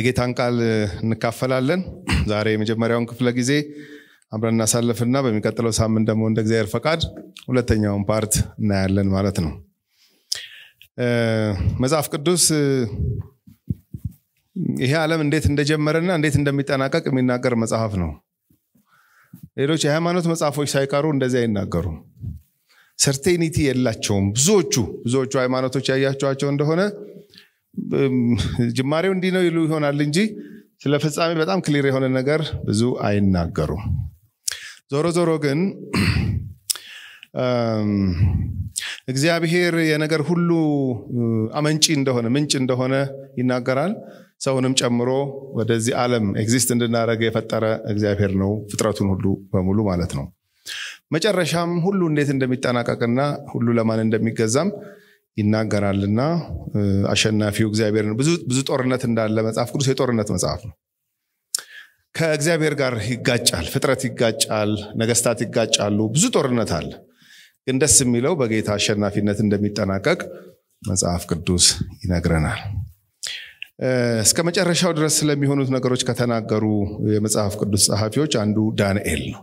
የጌታን ቃል እንካፈላለን። ዛሬ የመጀመሪያውን ክፍለ ጊዜ አብረን እናሳልፍና በሚቀጥለው ሳምንት ደግሞ እንደ እግዚአብሔር ፈቃድ ሁለተኛውን part እናያለን ማለት ነው። መጽሐፍ ቅዱስ ይሄ ዓለም እንዴት እንደጀመረና እንዴት እንደሚጠናቀቅ የሚናገር መጽሐፍ ነው። ሌሎች የሃይማኖት መጽሐፎች ሳይቀሩ እንደዚህ አይናገሩም። certainty የላቸውም። ብዙዎቹ ብዙዎቹ ሃይማኖቶች ያያችኋቸው እንደሆነ ጅማሬው እንዲህ ነው ይሉ ይሆናል እንጂ ስለ ፍጻሜ በጣም clear የሆነ ነገር ብዙ አይናገሩም። ዞሮ ዞሮ ግን እግዚአብሔር የነገር ሁሉ አመንጪ እንደሆነ ምንጭ እንደሆነ ይናገራል። ሰውንም ጨምሮ ወደዚህ ዓለም exist እንድናደርግ የፈጠረ እግዚአብሔር ነው፣ ፍጥረቱን ሁሉ በሙሉ ማለት ነው። መጨረሻም ሁሉ እንዴት እንደሚጠናቀቅና ሁሉ ለማን እንደሚገዛም ይናገራልና አሸናፊው እግዚአብሔርን ብዙ ጦርነት እንዳለ መጽሐፍ ቅዱስ የጦርነት መጽሐፍ ነው። ከእግዚአብሔር ጋር ይጋጫል፣ ፍጥረት ይጋጫል፣ ነገስታት ይጋጫሉ፣ ብዙ ጦርነት አለ። ግን ደስ የሚለው በጌታ አሸናፊነት እንደሚጠናቀቅ መጽሐፍ ቅዱስ ይነግረናል። እስከ መጨረሻው ድረስ ስለሚሆኑት ነገሮች ከተናገሩ የመጽሐፍ ቅዱስ ጸሐፊዎች አንዱ ዳንኤል ነው።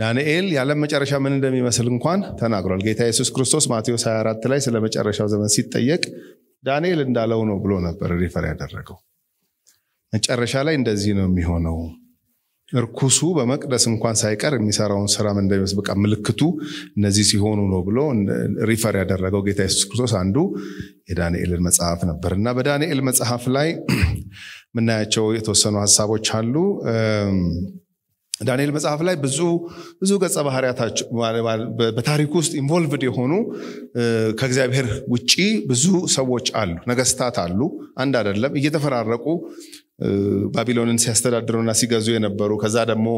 ዳንኤል የዓለም መጨረሻ ምን እንደሚመስል እንኳን ተናግሯል። ጌታ ኢየሱስ ክርስቶስ ማቴዎስ 24 ላይ ስለ መጨረሻው ዘመን ሲጠየቅ ዳንኤል እንዳለው ነው ብሎ ነበር refer ያደረገው። መጨረሻ ላይ እንደዚህ ነው የሚሆነው። እርኩሱ በመቅደስ እንኳን ሳይቀር የሚሰራውን ስራ እንደሚመስል በቃ ምልክቱ እነዚህ ሲሆኑ ነው ብሎ refer ያደረገው ጌታ ኢየሱስ ክርስቶስ አንዱ የዳንኤልን መጽሐፍ ነበር እና በዳንኤል መጽሐፍ ላይ የምናያቸው የተወሰኑ ሀሳቦች አሉ። ዳንኤል መጽሐፍ ላይ ብዙ ብዙ ገጸ ባህሪያታቸው በታሪክ ውስጥ involved የሆኑ ከእግዚአብሔር ውጪ ብዙ ሰዎች አሉ፣ ነገስታት አሉ። አንድ አይደለም፣ እየተፈራረቁ ባቢሎንን ሲያስተዳድሩና ሲገዙ የነበሩ ከዛ ደግሞ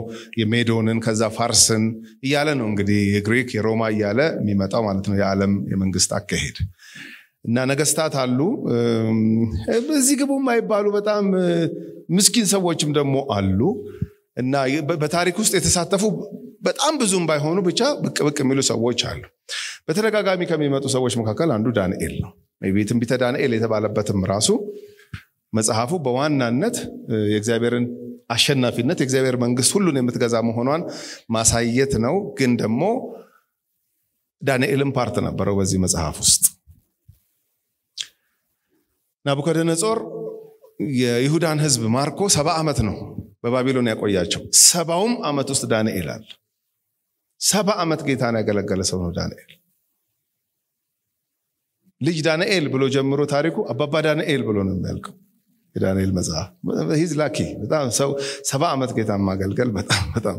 የሜዶንን ከዛ ፋርስን እያለ ነው እንግዲህ የግሪክ የሮማ እያለ የሚመጣው ማለት ነው የዓለም የመንግስት አካሄድ እና ነገስታት አሉ። እዚህ ግቡ የማይባሉ በጣም ምስኪን ሰዎችም ደግሞ አሉ እና በታሪክ ውስጥ የተሳተፉ በጣም ብዙም ባይሆኑ ብቻ ብቅ ብቅ የሚሉ ሰዎች አሉ። በተደጋጋሚ ከሚመጡ ሰዎች መካከል አንዱ ዳንኤል ነው። ቢ ትንቢተ ዳንኤል የተባለበትም ራሱ መጽሐፉ በዋናነት የእግዚአብሔርን አሸናፊነት የእግዚአብሔር መንግስት ሁሉን የምትገዛ መሆኗን ማሳየት ነው። ግን ደግሞ ዳንኤልም part ነበረው በዚህ መጽሐፍ ውስጥ። ናቡከደነጾር የይሁዳን ህዝብ ማርኮ ሰባ ዓመት ነው በባቢሎን ያቆያቸው። ሰባውም ዓመት ውስጥ ዳንኤል አለ። ሰባ ዓመት ጌታን ያገለገለ ሰው ነው ዳንኤል። ልጅ ዳንኤል ብሎ ጀምሮ ታሪኩ አባባ ዳንኤል ብሎ ነው የሚያልቀው የዳንኤል መጽሐፍ። he's lucky በጣም ሰው ሰባ ዓመት ጌታን ማገልገል በጣም በጣም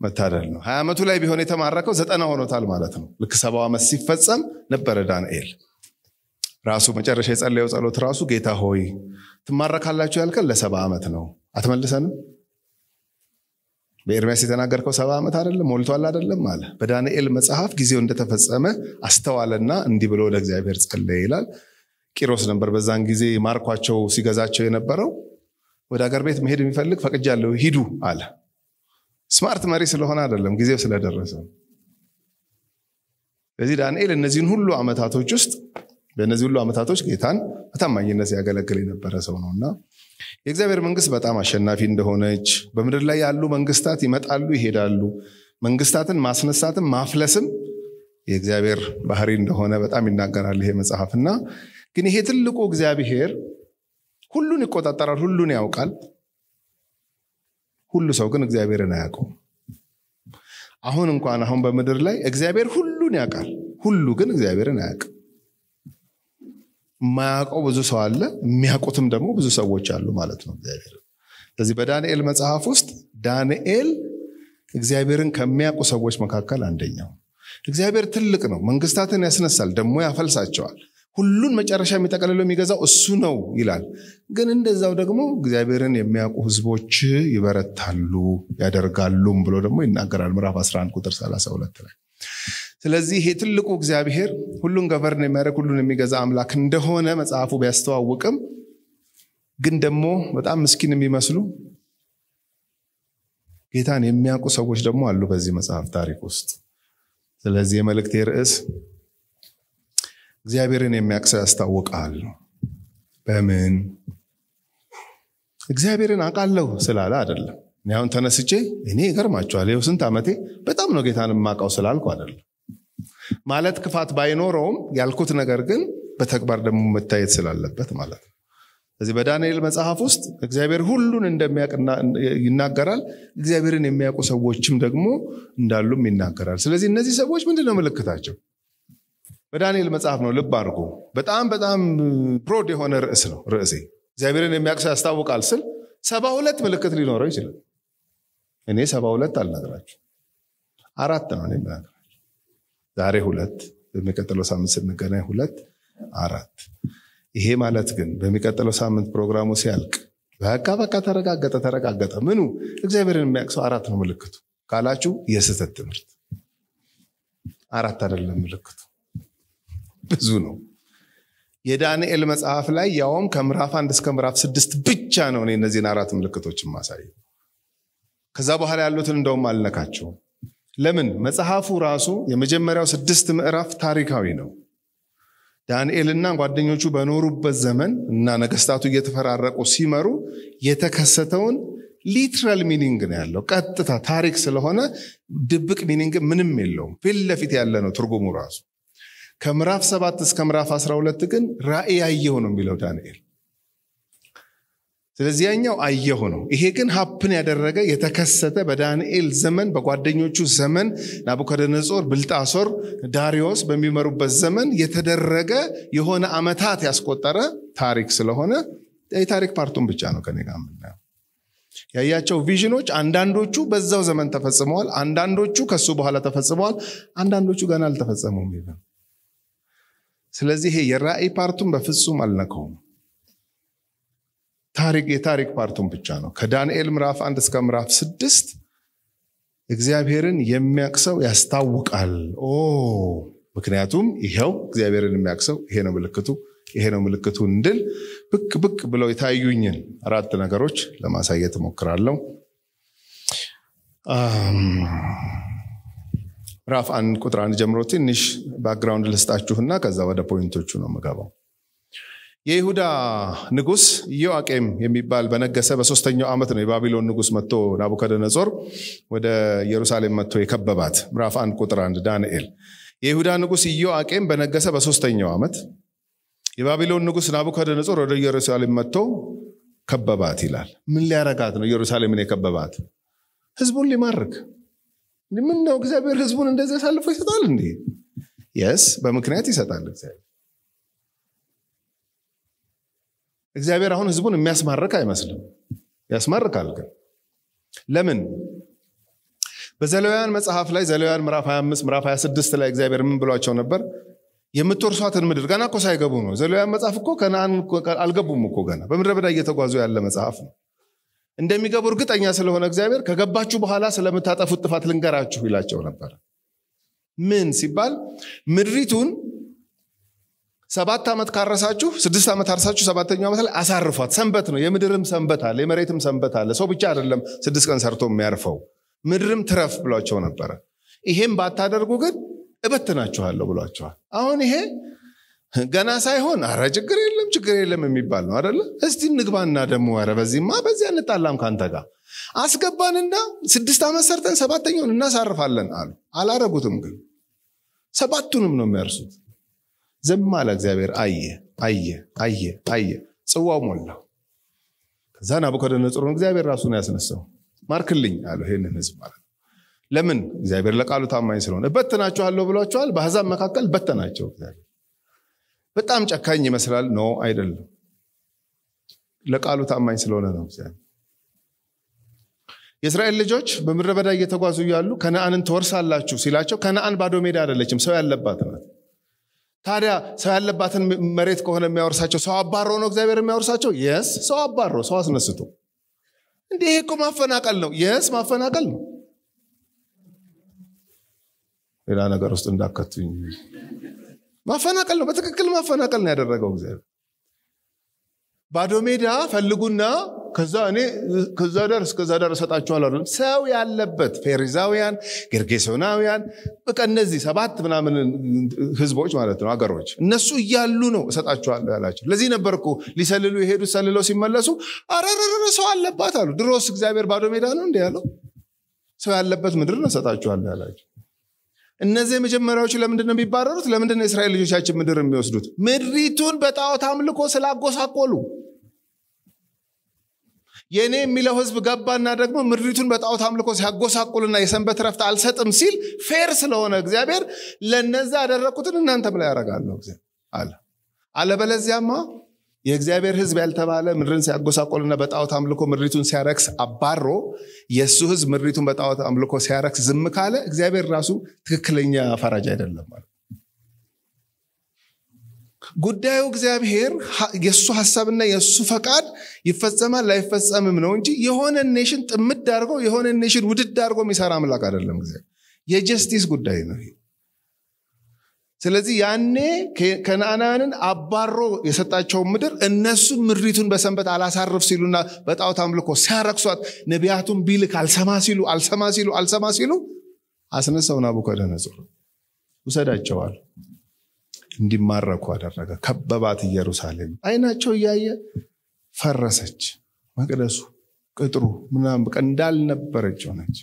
መታደል ነው። ሀያ ዓመቱ ላይ ቢሆን የተማረከው ዘጠና ሆኖታል ማለት ነው። ልክ ሰባው ዓመት ሲፈጸም ነበረ ዳንኤል ራሱ መጨረሻ የጸለየው ጸሎት ራሱ ጌታ ሆይ ትማረካላችሁ ያልከን ለሰባ ዓመት ነው አትመልሰንም? በኤርሚያስ የተናገርከው ሰባ ዓመት አይደለም ሞልቷል አይደለም አለ። በዳንኤል መጽሐፍ ጊዜው እንደተፈጸመ አስተዋለና እንዲህ ብሎ ወደ እግዚአብሔር ጸለየ ይላል። ቂሮስ ነበር በዛን ጊዜ ማርኳቸው ሲገዛቸው የነበረው። ወደ አገር ቤት መሄድ የሚፈልግ ፈቅጃለሁ ሂዱ አለ። ስማርት መሪ ስለሆነ አይደለም ጊዜው ስለደረሰ። ስለዚህ ዳንኤል እነዚህን ሁሉ ዓመታቶች ውስጥ በእነዚህ ሁሉ ዓመታቶች ጌታን በታማኝነት ሲያገለግል የነበረ ሰው ነው እና የእግዚአብሔር መንግስት በጣም አሸናፊ እንደሆነች በምድር ላይ ያሉ መንግስታት ይመጣሉ ይሄዳሉ። መንግስታትን ማስነሳትም ማፍለስም የእግዚአብሔር ባህሪ እንደሆነ በጣም ይናገራል ይሄ መጽሐፍ እና ግን ይሄ ትልቁ እግዚአብሔር ሁሉን ይቆጣጠራል፣ ሁሉን ያውቃል። ሁሉ ሰው ግን እግዚአብሔርን አያውቀውም። አሁን እንኳን አሁን በምድር ላይ እግዚአብሔር ሁሉን ያውቃል፣ ሁሉ ግን እግዚአብሔርን አያውቅም። የማያውቀው ብዙ ሰው አለ፣ የሚያውቁትም ደግሞ ብዙ ሰዎች አሉ ማለት ነው እግዚአብሔር። ስለዚህ በዳንኤል መጽሐፍ ውስጥ ዳንኤል እግዚአብሔርን ከሚያውቁ ሰዎች መካከል አንደኛው። እግዚአብሔር ትልቅ ነው፣ መንግስታትን ያስነሳል፣ ደግሞ ያፈልሳቸዋል። ሁሉን መጨረሻ የሚጠቀልለው የሚገዛው እሱ ነው ይላል። ግን እንደዛው ደግሞ እግዚአብሔርን የሚያውቁ ህዝቦች ይበረታሉ ያደርጋሉም ብሎ ደግሞ ይናገራል ምዕራፍ 11 ቁጥር 32 ላይ ስለዚህ ይሄ ትልቁ እግዚአብሔር ሁሉን ገቨርን የሚያደርግ ሁሉን የሚገዛ አምላክ እንደሆነ መጽሐፉ ቢያስተዋውቅም ግን ደግሞ በጣም ምስኪን የሚመስሉ ጌታን የሚያውቁ ሰዎች ደግሞ አሉ በዚህ መጽሐፍ ታሪክ ውስጥ። ስለዚህ የመልእክቴ ርዕስ እግዚአብሔርን የሚያውቅ ሰው ያስታውቃል። በምን እግዚአብሔርን አውቃለሁ ስላለ አይደለም። እኔ አሁን ተነስቼ እኔ ይገርማችኋል ይኸው ስንት ዓመቴ በጣም ነው ጌታን የማውቀው ስላልኩ አይደለም። ማለት ክፋት ባይኖረውም ያልኩት ነገር ግን በተግባር ደግሞ መታየት ስላለበት ማለት ነው። ስለዚህ በዳንኤል መጽሐፍ ውስጥ እግዚአብሔር ሁሉን እንደሚያውቅ ይናገራል። እግዚአብሔርን የሚያውቁ ሰዎችም ደግሞ እንዳሉም ይናገራል። ስለዚህ እነዚህ ሰዎች ምንድን ነው ምልክታቸው? በዳንኤል መጽሐፍ ነው። ልብ አድርጎ በጣም በጣም ብሮድ የሆነ ርዕስ ነው ርዕሴ። እግዚአብሔርን የሚያውቅ ሰው ያስታውቃል ስል ሰባ ሁለት ምልክት ሊኖረው ይችላል። እኔ ሰባ ሁለት አልነግራችሁ አራት ነው ዛሬ ሁለት፣ በሚቀጥለው ሳምንት ስንገናኝ ሁለት፣ አራት። ይሄ ማለት ግን በሚቀጥለው ሳምንት ፕሮግራሙ ሲያልቅ በቃ በቃ ተረጋገጠ ተረጋገጠ ምኑ እግዚአብሔርን የሚያውቅ ሰው አራት ነው ምልክቱ ካላችሁ የስህተት ትምህርት አራት አይደለም ምልክቱ ብዙ ነው። የዳንኤል መጽሐፍ ላይ ያውም ከምዕራፍ አንድ እስከ ምዕራፍ ስድስት ብቻ ነው እኔ እነዚህን አራት ምልክቶች ማሳየው። ከዛ በኋላ ያሉትን እንደውም አልነካቸውም። ለምን? መጽሐፉ ራሱ የመጀመሪያው ስድስት ምዕራፍ ታሪካዊ ነው። ዳንኤልና ጓደኞቹ በኖሩበት ዘመን እና ነገስታቱ እየተፈራረቁ ሲመሩ የተከሰተውን literal meaning ነው ያለው። ቀጥታ ታሪክ ስለሆነ ድብቅ meaning ምንም የለውም። ፊት ለፊት ያለ ነው ትርጉሙ ራሱ። ከምዕራፍ ሰባት እስከ ምዕራፍ 12 ግን ራእይ አየሁ ነው የሚለው ዳንኤል። ስለዚህ ያኛው አየሁ ነው። ይሄ ግን happen ያደረገ የተከሰተ በዳንኤል ዘመን በጓደኞቹ ዘመን ናቡከደነጾር፣ ብልጣሶር፣ ዳሪዮስ በሚመሩበት ዘመን የተደረገ የሆነ ዓመታት ያስቆጠረ ታሪክ ስለሆነ የታሪክ part ኡን ብቻ ነው ከኔ ጋር ያያቸው vision ኦች አንዳንዶቹ በዛው ዘመን ተፈጽመዋል፣ አንዳንዶቹ ከሱ በኋላ ተፈጽመዋል፣ አንዳንዶቹ ገና አልተፈጸሙም ስለዚህ ይሄ የራእይ part ኡን በፍጹም አልነካውም። ታሪክ የታሪክ part ኡን ብቻ ነው። ከዳንኤል ምዕራፍ አንድ እስከ ምዕራፍ ስድስት እግዚአብሔርን የሚያቅ ሰው ያስታውቃል። ኦ ምክንያቱም ይኸው እግዚአብሔርን የሚያቅ ሰው ይሄ ነው ምልክቱ፣ ይሄ ነው ምልክቱ እንድል ብቅ ብቅ ብለው የታዩኝን አራት ነገሮች ለማሳየት እሞክራለሁ። ምዕራፍ አንድ ቁጥር አንድ ጀምሮ ትንሽ background ልስጣችሁና ከዛ ወደ point ኦቹ ነው የምገባው። የይሁዳ ንጉስ ኢዮአቄም የሚባል በነገሰ በሶስተኛው ዓመት ነው የባቢሎን ንጉስ መጥቶ ናቡከደነጾር ወደ ኢየሩሳሌም መጥቶ የከበባት። ምዕራፍ አንድ ቁጥር አንድ ዳንኤል የይሁዳ ንጉስ ኢዮአቄም በነገሰ በሶስተኛው ዓመት የባቢሎን ንጉስ ናቡከደነጾር ወደ ኢየሩሳሌም መጥቶ ከበባት ይላል። ምን ሊያረጋት ነው ኢየሩሳሌምን የከበባት? ህዝቡን ሊማርክ። ምን ነው እግዚአብሔር ህዝቡን እንደዚህ አሳልፎ ይሰጣል እንዴ? የስ በምክንያት ይሰጣል እግዚአብሔር እግዚአብሔር አሁን ህዝቡን የሚያስማርክ አይመስልም። ያስማርካል ግን ለምን? በዘሌዋውያን መጽሐፍ ላይ ዘሌዋውያን ምዕራፍ 25 ምዕራፍ 26 ላይ እግዚአብሔር ምን ብሏቸው ነበር? የምትወርሷትን ምድር ገና እኮ ሳይገቡ ነው። ዘሌዋውያን መጽሐፍ እኮ ከነአን አልገቡም እኮ ገና በምድረ በዳ እየተጓዙ ያለ መጽሐፍ ነው። እንደሚገቡ እርግጠኛ ስለሆነ እግዚአብሔር ከገባችሁ በኋላ ስለምታጠፉት ጥፋት ልንገራችሁ ይላቸው ነበር። ምን ሲባል ምድሪቱን ሰባት ዓመት ካረሳችሁ ስድስት ዓመት አርሳችሁ ሰባተኛው ዓመት ላይ አሳርፏት። ሰንበት ነው። የምድርም ሰንበት አለ፣ የመሬትም ሰንበት አለ። ሰው ብቻ አይደለም ስድስት ቀን ሰርቶ የሚያርፈው ምድርም ትረፍ ብሏቸው ነበረ። ይሄም ባታደርጉ ግን እበትናችኋለሁ ብሏቸዋል። አሁን ይሄ ገና ሳይሆን አረ ችግር የለም ችግር የለም የሚባል ነው አደለ? እስቲ እንግባና ደግሞ ኧረ በዚህማ በዚያ እንጣላም ከአንተ ጋር አስገባንና ስድስት ዓመት ሰርተን ሰባተኛውን እናሳርፋለን አሉ። አላረጉትም። ግን ሰባቱንም ነው የሚያርሱት። ዝም አለ እግዚአብሔር። አየ አየ አየ አየ፣ ጽዋው ሞላው። ከዛ ናቡከደነጾርን እግዚአብሔር ራሱን ያስነሳው ማርክልኝ አለው ይህንን ህዝብ ማለት ነው። ለምን? እግዚአብሔር ለቃሉ ታማኝ ስለሆነ። እበትናችኋለሁ ብሏቸዋል። በአሕዛብ መካከል በተናቸው እግዚአብሔር። በጣም ጨካኝ ይመስላል። ኖ አይደለም፣ ለቃሉ ታማኝ ስለሆነ ነው እግዚአብሔር። የእስራኤል ልጆች በምድረ በዳ እየተጓዙ እያሉ ከነአንን ትወርሳላችሁ ሲላቸው ከነአን ባዶ ሜዳ አይደለችም፣ ሰው ያለባት ናት። ታዲያ ሰው ያለባትን መሬት ከሆነ የሚያወርሳቸው ሰው አባሮ ነው እግዚአብሔር የሚያወርሳቸው? yes ሰው አባሮ ሰው አስነስቶ። እንዲህ እኮ ማፈናቀል ነው። yes ማፈናቀል ነው። ሌላ ነገር ውስጥ እንዳከቱኝ። ማፈናቀል ነው። በትክክል ማፈናቀል ነው ያደረገው እግዚአብሔር። ባዶ ሜዳ ፈልጉና ከዛ እኔ ከዛ ዳር እስከዛ ዳር እሰጣችኋለሁ። ሰው ያለበት ፌሪዛውያን፣ ጌርጌሶናውያን በቃ እነዚህ ሰባት ምናምን ህዝቦች ማለት ነው አገሮች እነሱ እያሉ ነው እሰጣችኋለሁ ያላቸው። ለዚህ ነበር እኮ ሊሰልሉ የሄዱት ሰልለው ሲመለሱ አረረረ ሰው አለባት አሉ። ድሮስ እግዚአብሔር ባዶ ሜዳ ነው እንዲ ያለው ሰው ያለበት ምድር ነው እሰጣችኋለሁ ያላቸው። እነዚህ የመጀመሪያዎቹ ለምንድን ነው የሚባረሩት? ለምንድን ነው የእስራኤል ልጆቻችን ምድር የሚወስዱት? ምድሪቱን በጣዖት አምልኮ ስላጎሳቆሉ የእኔ የሚለው ህዝብ ገባና ደግሞ ምድሪቱን በጣዖት አምልኮ ሲያጎሳቁልና የሰንበት ረፍት አልሰጥም ሲል fair ስለሆነ እግዚአብሔር ለነዛ ያደረግኩትን እናንተም ላይ ያደርጋለሁ አለ። አለበለዚያማ የእግዚአብሔር ህዝብ ያልተባለ ምድርን ሲያጎሳቆልና በጣዖት አምልኮ ምድሪቱን ሲያረክስ አባሮ የእሱ ህዝብ ምድሪቱን በጣዖት አምልኮ ሲያረክስ ዝም ካለ እግዚአብሔር ራሱ ትክክለኛ ፈራጅ አይደለም ማለት ጉዳዩ እግዚአብሔር የእሱ ሀሳብና የእሱ ፈቃድ ይፈጸማል ላይፈጸምም ነው እንጂ የሆነ nation ጥምድ አድርጎ የሆነ nation ውድድ አድርጎ የሚሰራ አምላክ አይደለም። እግዚአብሔር የ justice ጉዳይ ነው። ስለዚህ ያኔ ከነአናንን አባሮ የሰጣቸውን ምድር እነሱ ምድሪቱን በሰንበት አላሳርፍ ሲሉና በጣዖት አምልኮ ሲያረክሷት ነቢያቱን ቢልክ አልሰማ ሲሉ አልሰማ ሲሉ አልሰማ ሲሉ አስነሳው ናቡከደነጾር ውሰዳቸዋል እንዲማረኩ አደረገ። ከበባት ኢየሩሳሌም። አይናቸው እያየ ፈረሰች። መቅደሱ፣ ቅጥሩ ምናምን እንዳልነበረች ሆነች።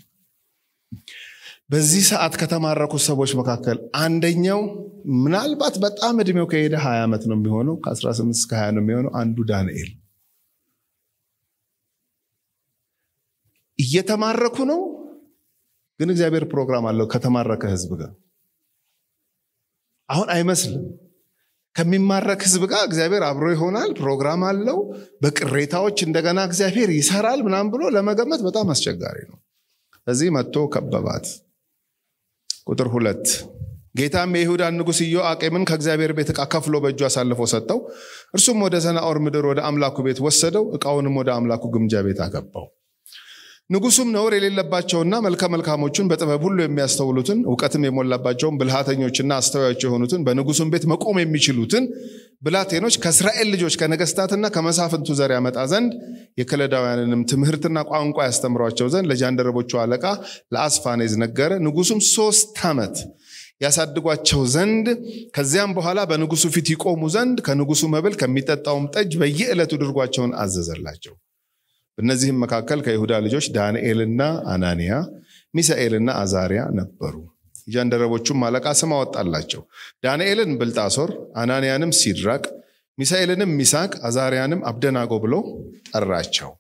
በዚህ ሰዓት ከተማረኩት ሰዎች መካከል አንደኛው ምናልባት በጣም እድሜው ከሄደ 20 ዓመት ነው የሚሆነው ከ18 እስከ 20 ነው የሚሆነው አንዱ ዳንኤል እየተማረኩ ነው። ግን እግዚአብሔር ፕሮግራም አለው ከተማረከ ህዝብ ጋር አሁን አይመስልም። ከሚማረክ ህዝብ ጋር እግዚአብሔር አብሮ ይሆናል፣ ፕሮግራም አለው። በቅሬታዎች እንደገና እግዚአብሔር ይሰራል ምናምን ብሎ ለመገመት በጣም አስቸጋሪ ነው። እዚህ መጥቶ ከበባት። ቁጥር ሁለት ጌታም የይሁዳን ንጉሥ ኢዮአቄምን ከእግዚአብሔር ቤት ዕቃ ከፍሎ በእጁ አሳልፎ ሰጠው። እርሱም ወደ ሰናኦር ምድር ወደ አምላኩ ቤት ወሰደው፣ ዕቃውንም ወደ አምላኩ ግምጃ ቤት አገባው። ንጉሱም ነውር የሌለባቸውና መልከ መልካሞቹን በጥበብ ሁሉ የሚያስተውሉትን እውቀትም የሞላባቸውን ብልሃተኞችና አስተዋዮች የሆኑትን በንጉሱም ቤት መቆም የሚችሉትን ብላቴኖች ከእስራኤል ልጆች ከነገስታትና ከመሳፍንቱ ዘር ያመጣ ዘንድ የከለዳውያንንም ትምህርትና ቋንቋ ያስተምሯቸው ዘንድ ለጃንደረቦቹ አለቃ ለአስፋኔዝ ነገረ። ንጉሱም ሶስት ዓመት ያሳድጓቸው ዘንድ ከዚያም በኋላ በንጉሱ ፊት ይቆሙ ዘንድ ከንጉሱ መብል ከሚጠጣውም ጠጅ በየዕለቱ ድርጓቸውን አዘዘላቸው። በእነዚህም መካከል ከይሁዳ ልጆች ዳንኤልና አናንያ፣ ሚሳኤልና አዛሪያ ነበሩ። የጃንደረቦቹም አለቃ ስም አወጣላቸው። ዳንኤልን ብልጣሶር፣ አናንያንም ሲድራቅ፣ ሚሳኤልንም ሚሳቅ፣ አዛሪያንም አብደናጎ ብሎ ጠራቸው።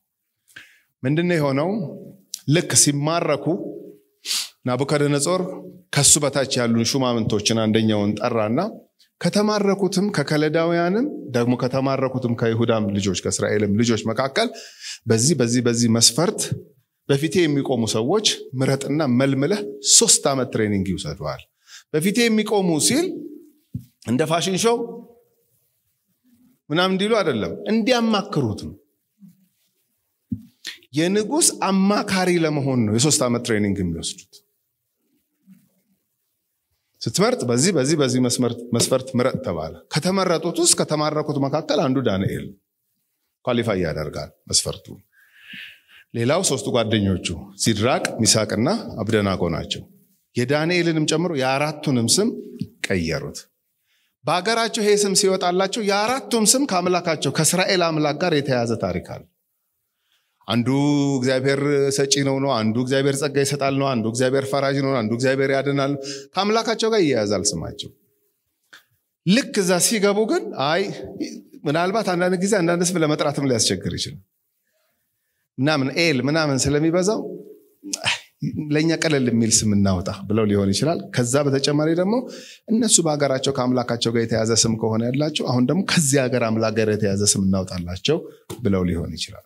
ምንድነው የሆነው? ልክ ሲማረኩ ናቡከደነጾር ከሱ በታች ያሉ ሹማምንቶችን አንደኛውን ጠራና ከተማረኩትም ከከለዳውያንም ደግሞ ከተማረኩትም ከይሁዳም ልጆች ከእስራኤልም ልጆች መካከል በዚህ በዚህ በዚህ መስፈርት በፊቴ የሚቆሙ ሰዎች ምረጥና መልምለህ ሶስት ዓመት training ይውሰደዋል። በፊቴ የሚቆሙ ሲል እንደ fashion show ምናምን እንዲሉ አይደለም፣ እንዲያማክሩት ነው። የንጉሥ አማካሪ ለመሆን ነው የሶስት ዓመት training የሚወስዱት። ስትመርጥ በዚህ በዚህ በዚህ መስፈርት ምረጥ ተባለ። ከተመረጡት ውስጥ ከተማረኩት መካከል አንዱ ዳንኤል ኳሊፋይ ያደርጋል መስፈርቱ። ሌላው ሶስቱ ጓደኞቹ ሲድራቅ፣ ሚሳቅና አብደናጎ ናቸው። የዳንኤልንም ጨምሮ የአራቱንም ስም ቀየሩት። በሀገራቸው ይሄ ስም ሲወጣላቸው የአራቱም ስም ከአምላካቸው ከእስራኤል አምላክ ጋር የተያዘ ታሪክ አለ። አንዱ እግዚአብሔር ሰጪ ነው ነው፣ አንዱ እግዚአብሔር ጸጋ ይሰጣል ነው፣ አንዱ እግዚአብሔር ፈራጅ ነው፣ አንዱ እግዚአብሔር ያድናል። ከአምላካቸው ጋር ይያያዛል ስማቸው። ልክ እዛ ሲገቡ ግን አይ ምናልባት አንዳንድ ጊዜ አንዳንድ ስም ለመጥራትም ሊያስቸግር ይችላል። ምናምን ኤል ምናምን ስለሚበዛው ለእኛ ቀለል የሚል ስም እናውጣ ብለው ሊሆን ይችላል። ከዛ በተጨማሪ ደግሞ እነሱ በሀገራቸው ከአምላካቸው ጋር የተያዘ ስም ከሆነ ያላቸው አሁን ደግሞ ከዚህ ሀገር አምላክ ጋር የተያዘ ስም እናውጣላቸው ብለው ሊሆን ይችላል።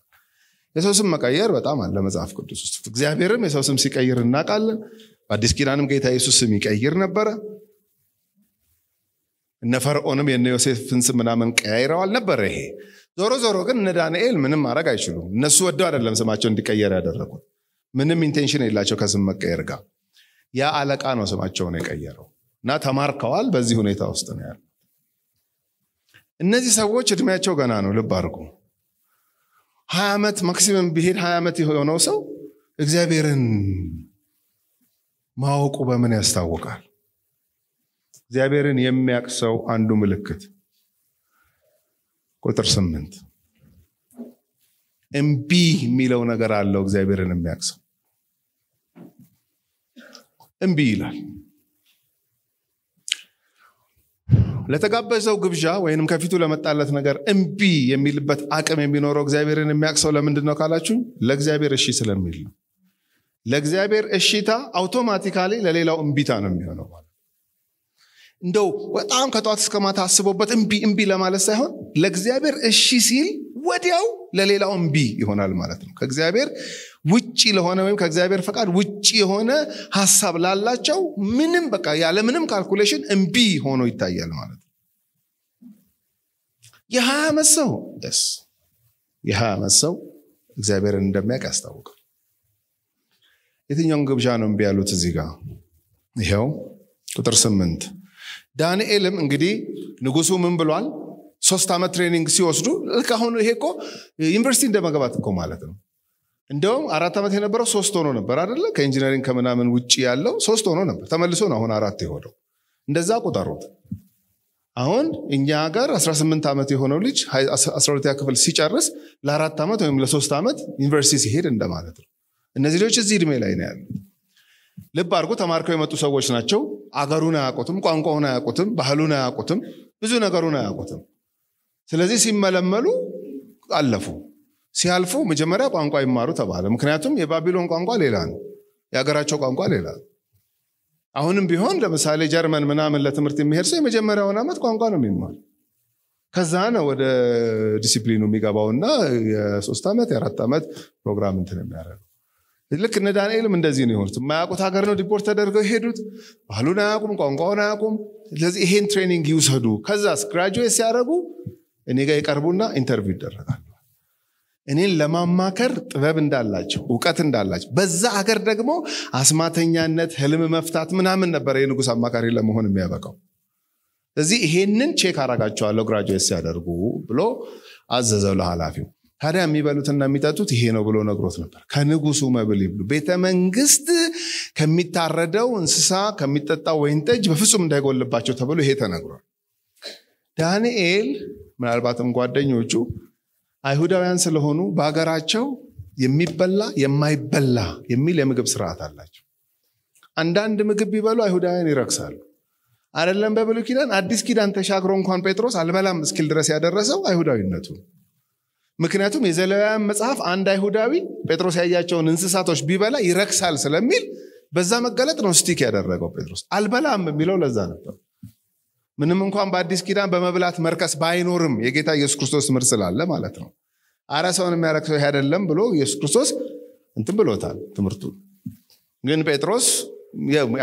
የሰው ስም መቀየር በጣም አለ መጽሐፍ ቅዱስ ውስጥ። እግዚአብሔርም የሰው ስም ሲቀይር እናውቃለን። በአዲስ ኪዳንም ጌታ ኢየሱስ ስም ይቀይር ነበረ። እነ ፈርዖንም የነ ዮሴፍን ስም ምናምን ቀያይረዋል ነበረ። ይሄ ዞሮ ዞሮ ግን እነ ዳንኤል ምንም ማድረግ አይችሉም። እነሱ ወደው አይደለም ስማቸው እንዲቀየር ያደረጉት። ምንም intention የላቸው ከስም መቀየር ጋር። ያ አለቃ ነው ስማቸውን የቀየረው እና ተማርከዋል። በዚህ ሁኔታ ውስጥ ነው ያለው። እነዚህ ሰዎች እድሜያቸው ገና ነው። ልብ አድርጉ። ሀያ ዓመት maximum ቢሄድ ሀያ ዓመት የሆነው ሰው እግዚአብሔርን ማወቁ በምን ያስታውቃል? እግዚአብሔርን የሚያውቅ ሰው አንዱ ምልክት ቁጥር ስምንት እምቢ የሚለው ነገር አለው። እግዚአብሔርን የሚያውቅ ሰው እምቢ ይላል። ለተጋበዘው ግብዣ ወይንም ከፊቱ ለመጣለት ነገር እምቢ የሚልበት አቅም የሚኖረው እግዚአብሔርን የሚያውቅ ሰው ለምንድን ነው ካላችሁኝ፣ ለእግዚአብሔር እሺ ስለሚል ነው። ለእግዚአብሔር እሺታ automatically ለሌላው እምቢታ ነው የሚሆነው። እንደው በጣም ከጠዋት እስከ ማታ አስቦበት እምቢ እምቢ ለማለት ሳይሆን ለእግዚአብሔር እሺ ሲል ወዲያው ለሌላው እምቢ ይሆናል ማለት ነው። ከእግዚአብሔር ውጭ ለሆነ ወይም ከእግዚአብሔር ፈቃድ ውጭ የሆነ ሀሳብ ላላቸው ምንም በቃ ያለምንም calculation እምቢ ሆኖ ይታያል ማለት ነው። የሀያ ዓመት ሰው ስ የሀያ ዓመት ሰው እግዚአብሔርን እንደሚያውቅ ያስታውቃል። የትኛውን ግብዣ ነው እምቢ ያሉት? እዚህ ጋር ይኸው ቁጥር ስምንት ዳንኤልም እንግዲህ ንጉሱ ምን ብሏል? ሶስት ዓመት training ሲወስዱ ልክ አሁን ይሄ እኮ ዩኒቨርሲቲ እንደመግባት እኮ ማለት ነው። እንደውም አራት ዓመት የነበረው ሶስት ሆኖ ነበር አደለ? ከ engineering ከምናምን ውጭ ያለው ሶስት ሆኖ ነበር። ተመልሶ ነው አሁን አራት የሆነው። እንደዛ ቁጠሩት። አሁን እኛ ሀገር 18 ዓመት የሆነው ልጅ 12ኛ ክፍል ሲጨርስ ለአራት ዓመት ወይም ለሶስት ዓመት ዩኒቨርሲቲ ሲሄድ እንደማለት ነው። እነዚህ ልጆች እዚህ እድሜ ላይ ነው ያሉት። ልብ አድርጎ ተማርከው የመጡ ሰዎች ናቸው። አገሩን አያውቁትም፣ ቋንቋውን አያውቁትም፣ ባህሉን አያውቁትም፣ ብዙ ነገሩን አያውቁትም። ስለዚህ ሲመለመሉ አለፉ። ሲያልፉ መጀመሪያ ቋንቋ ይማሩ ተባለ። ምክንያቱም የባቢሎን ቋንቋ ሌላ ነው፣ የሀገራቸው ቋንቋ ሌላ ነው። አሁንም ቢሆን ለምሳሌ ጀርመን ምናምን ለትምህርት የሚሄድ ሰው የመጀመሪያውን ዓመት ቋንቋ ነው የሚማር። ከዛ ነው ወደ ዲሲፕሊኑ የሚገባውና የሶስት ዓመት የአራት ዓመት ፕሮግራም እንትን የሚያደርገው። ልክ እነ ዳንኤልም እንደዚህ ነው የሆኑት። የማያውቁት ሀገር ነው deport ተደርገው የሄዱት። ባህሉን አያውቁም፣ ቋንቋውን አያውቁም። ስለዚህ ይሄን training ይውሰዱ። ከዛስ graduate ሲያደርጉ እኔ ጋር ይቀርቡና interview ይደረጋሉ። እኔን ለማማከር ጥበብ እንዳላቸው እውቀት እንዳላቸው በዛ ሀገር ደግሞ አስማተኛነት፣ ህልም መፍታት ምናምን ነበረ የንጉሥ አማካሪ ለመሆን የሚያበቃው። ስለዚህ ይሄንን check አረጋቸዋለሁ graduate ሲያደርጉ ብሎ አዘዘው ለኃላፊው። ታዲያ የሚበሉትና የሚጠጡት ይሄ ነው ብሎ ነግሮት ነበር። ከንጉሱ መብል ይብሉ፣ ቤተ መንግስት ከሚታረደው እንስሳ ከሚጠጣው ወይን ጠጅ በፍጹም እንዳይጎልባቸው ተብሎ ይሄ ተነግሯል። ዳንኤል ምናልባትም ጓደኞቹ አይሁዳውያን ስለሆኑ በሀገራቸው የሚበላ የማይበላ የሚል የምግብ ስርዓት አላቸው። አንዳንድ ምግብ ቢበሉ አይሁዳውያን ይረክሳሉ። አይደለም በብሉይ ኪዳን አዲስ ኪዳን ተሻግሮ እንኳን ጴጥሮስ አልበላም እስኪል ድረስ ያደረሰው አይሁዳዊነቱ። ምክንያቱም የዘሌዋውያን መጽሐፍ አንድ አይሁዳዊ ጴጥሮስ ያያቸውን እንስሳቶች ቢበላ ይረክሳል ስለሚል በዛ መገለጥ ነው ስቲክ ያደረገው ጴጥሮስ። አልበላም የሚለው ለዛ ነበር። ምንም እንኳን በአዲስ ኪዳን በመብላት መርከስ ባይኖርም የጌታ ኢየሱስ ክርስቶስ ትምህርት ስላለ ማለት ነው። አረ ሰውን የሚያረክሰው ይሄ አይደለም ብሎ ኢየሱስ ክርስቶስ እንትን ብሎታል ትምህርቱ። ግን ጴጥሮስ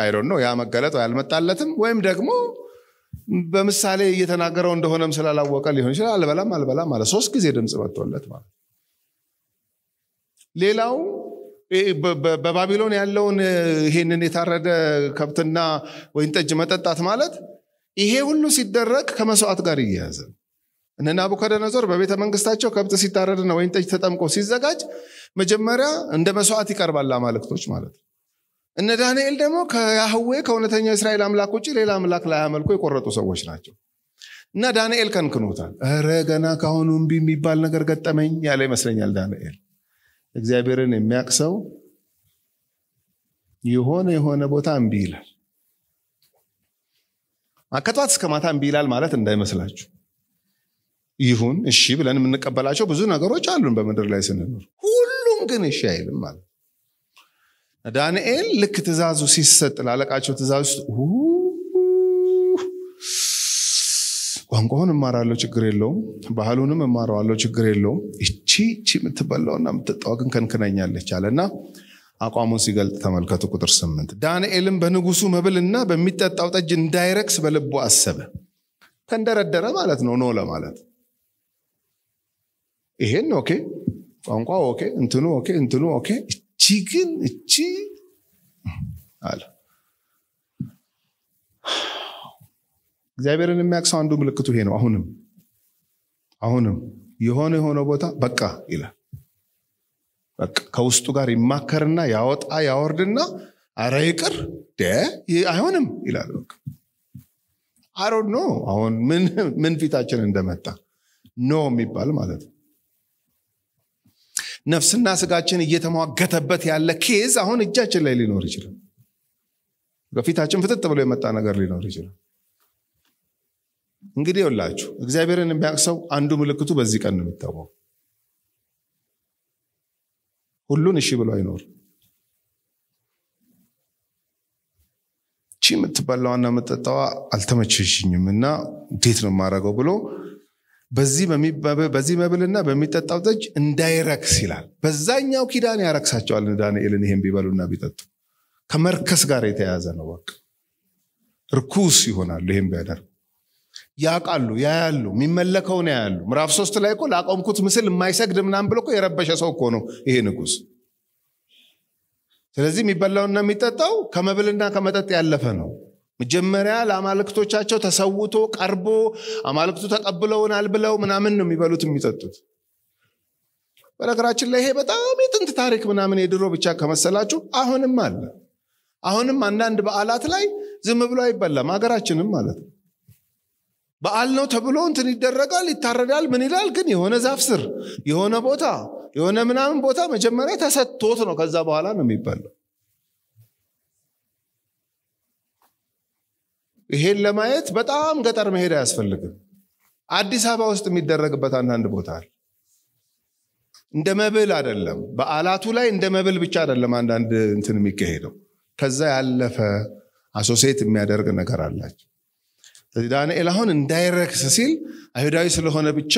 አይዶን ነው ያ መገለጥ ያልመጣለትም ወይም ደግሞ በምሳሌ እየተናገረው እንደሆነም ስላላወቀ ሊሆን ይችላል። አልበላም አልበላም ማለት ሶስት ጊዜ ድምፅ መጥቶለት ማለት ሌላው በባቢሎን ያለውን ይሄንን የታረደ ከብትና ወይን ጠጅ መጠጣት ማለት ይሄ ሁሉ ሲደረግ ከመስዋዕት ጋር እየያዘ እነ ናቡከደነዞር በቤተ መንግስታቸው ከብት ሲታረድና ወይን ጠጅ ተጠምቆ ሲዘጋጅ መጀመሪያ እንደ መስዋዕት ይቀርባል አማልክቶች ማለት ነው። እነ ዳንኤል ደግሞ ከያህዌ ከእውነተኛ እስራኤል አምላክ ውጭ ሌላ አምላክ ላያመልኩ የቆረጡ ሰዎች ናቸው እና ዳንኤል ከንክኖታል። እረ ገና ከአሁኑ እምቢ የሚባል ነገር ገጠመኝ ያለ ይመስለኛል ዳንኤል። እግዚአብሔርን የሚያውቅ ሰው የሆነ የሆነ ቦታ እምቢ ይላል። ከጧት እስከ ማታ እምቢ ይላል ማለት እንዳይመስላችሁ። ይሁን እሺ ብለን የምንቀበላቸው ብዙ ነገሮች አሉን በምድር ላይ ስንኖር፣ ሁሉም ግን እሺ አይልም ማለት ዳንኤል ልክ ትእዛዙ ሲሰጥ ላለቃቸው ትእዛዝ ውስጥ ቋንቋውን እማራለሁ ችግር የለውም፣ ባህሉንም እማረዋለሁ ችግር የለውም፣ እቺ እቺ የምትበላውና የምትጠጣው ግን ከንክነኛለች አለና አቋሙን ሲገልጥ ተመልከቱ። ቁጥር ስምንት ዳንኤልም በንጉሱ መብልና በሚጠጣው ጠጅ እንዳይረክስ በልቡ አሰበ። ተንደረደረ ማለት ነው no ለማለት ይሄን okay፣ ቋንቋ okay፣ እንትኑ okay፣ እንትኑ okay እቺ ግን እቺ አለ። እግዚአብሔርን የሚያቅ ሰው አንዱ ምልክቱ ይሄ ነው። አሁንም አሁንም የሆነ የሆነ ቦታ በቃ ይላል። በቃ ከውስጡ ጋር ይማከርና ያወጣ ያወርድና አረ ይቅር አይሆንም ይላል። በቃ አሮን no አሁን ምን ፊታችን እንደመጣ no የሚባል ማለት ነው። ነፍስና ስጋችን እየተሟገተበት ያለ case አሁን እጃችን ላይ ሊኖር ይችላል። በፊታችን ፍጥጥ ብሎ የመጣ ነገር ሊኖር ይችላል። እንግዲህ ይኸውላችሁ እግዚአብሔርን የሚያውቅ ሰው አንዱ ምልክቱ በዚህ ቀን ነው የሚታወቀው። ሁሉን እሺ ብሎ አይኖርም። ቺ የምትበላዋና የምጠጣዋ አልተመቸሽኝም እና እንዴት ነው የማደርገው ብሎ በዚህ መብልና በሚጠጣው ጠጅ እንዳይረክስ ይላል። በዛኛው ኪዳን ያረክሳቸዋል ዳንኤልን ይሄን ቢበሉና ቢጠጡ ከመርከስ ጋር የተያያዘ ነው። በቃ ርኩስ ይሆናሉ። ይሄን ቢያደርጉ ያውቃሉ፣ ያያሉ፣ የሚመለከውን ያያሉ። ምዕራፍ ሶስት ላይ እኮ ላቆምኩት ምስል የማይሰግድ ምናምን ብሎ የረበሸ ሰው እኮ ነው ይሄ ንጉሥ። ስለዚህ የሚበላውና የሚጠጣው ከመብልና ከመጠጥ ያለፈ ነው። መጀመሪያ ለአማልክቶቻቸው ተሰውቶ ቀርቦ አማልክቱ ተቀብለውናል ብለው ምናምን ነው የሚበሉት የሚጠጡት። በነገራችን ላይ ይሄ በጣም የጥንት ታሪክ ምናምን የድሮ ብቻ ከመሰላችሁ አሁንም አለ። አሁንም አንዳንድ በዓላት ላይ ዝም ብሎ አይበላም። ሀገራችንም ማለት ነው። በዓል ነው ተብሎ እንትን ይደረጋል፣ ይታረዳል፣ ምን ይላል። ግን የሆነ ዛፍ ስር የሆነ ቦታ የሆነ ምናምን ቦታ መጀመሪያ ተሰጥቶት ነው ከዛ በኋላ ነው የሚባለው። ይሄን ለማየት በጣም ገጠር መሄድ አያስፈልግም። አዲስ አበባ ውስጥ የሚደረግበት አንዳንድ ቦታ አለ። እንደ መብል አይደለም። በዓላቱ ላይ እንደ መብል ብቻ አይደለም አንዳንድ እንትን የሚካሄደው ከዛ ያለፈ associate የሚያደርግ ነገር አላቸው። ስለዚህ ዳንኤል አሁን እንዳይረክስ ሲል አይሁዳዊ ስለሆነ ብቻ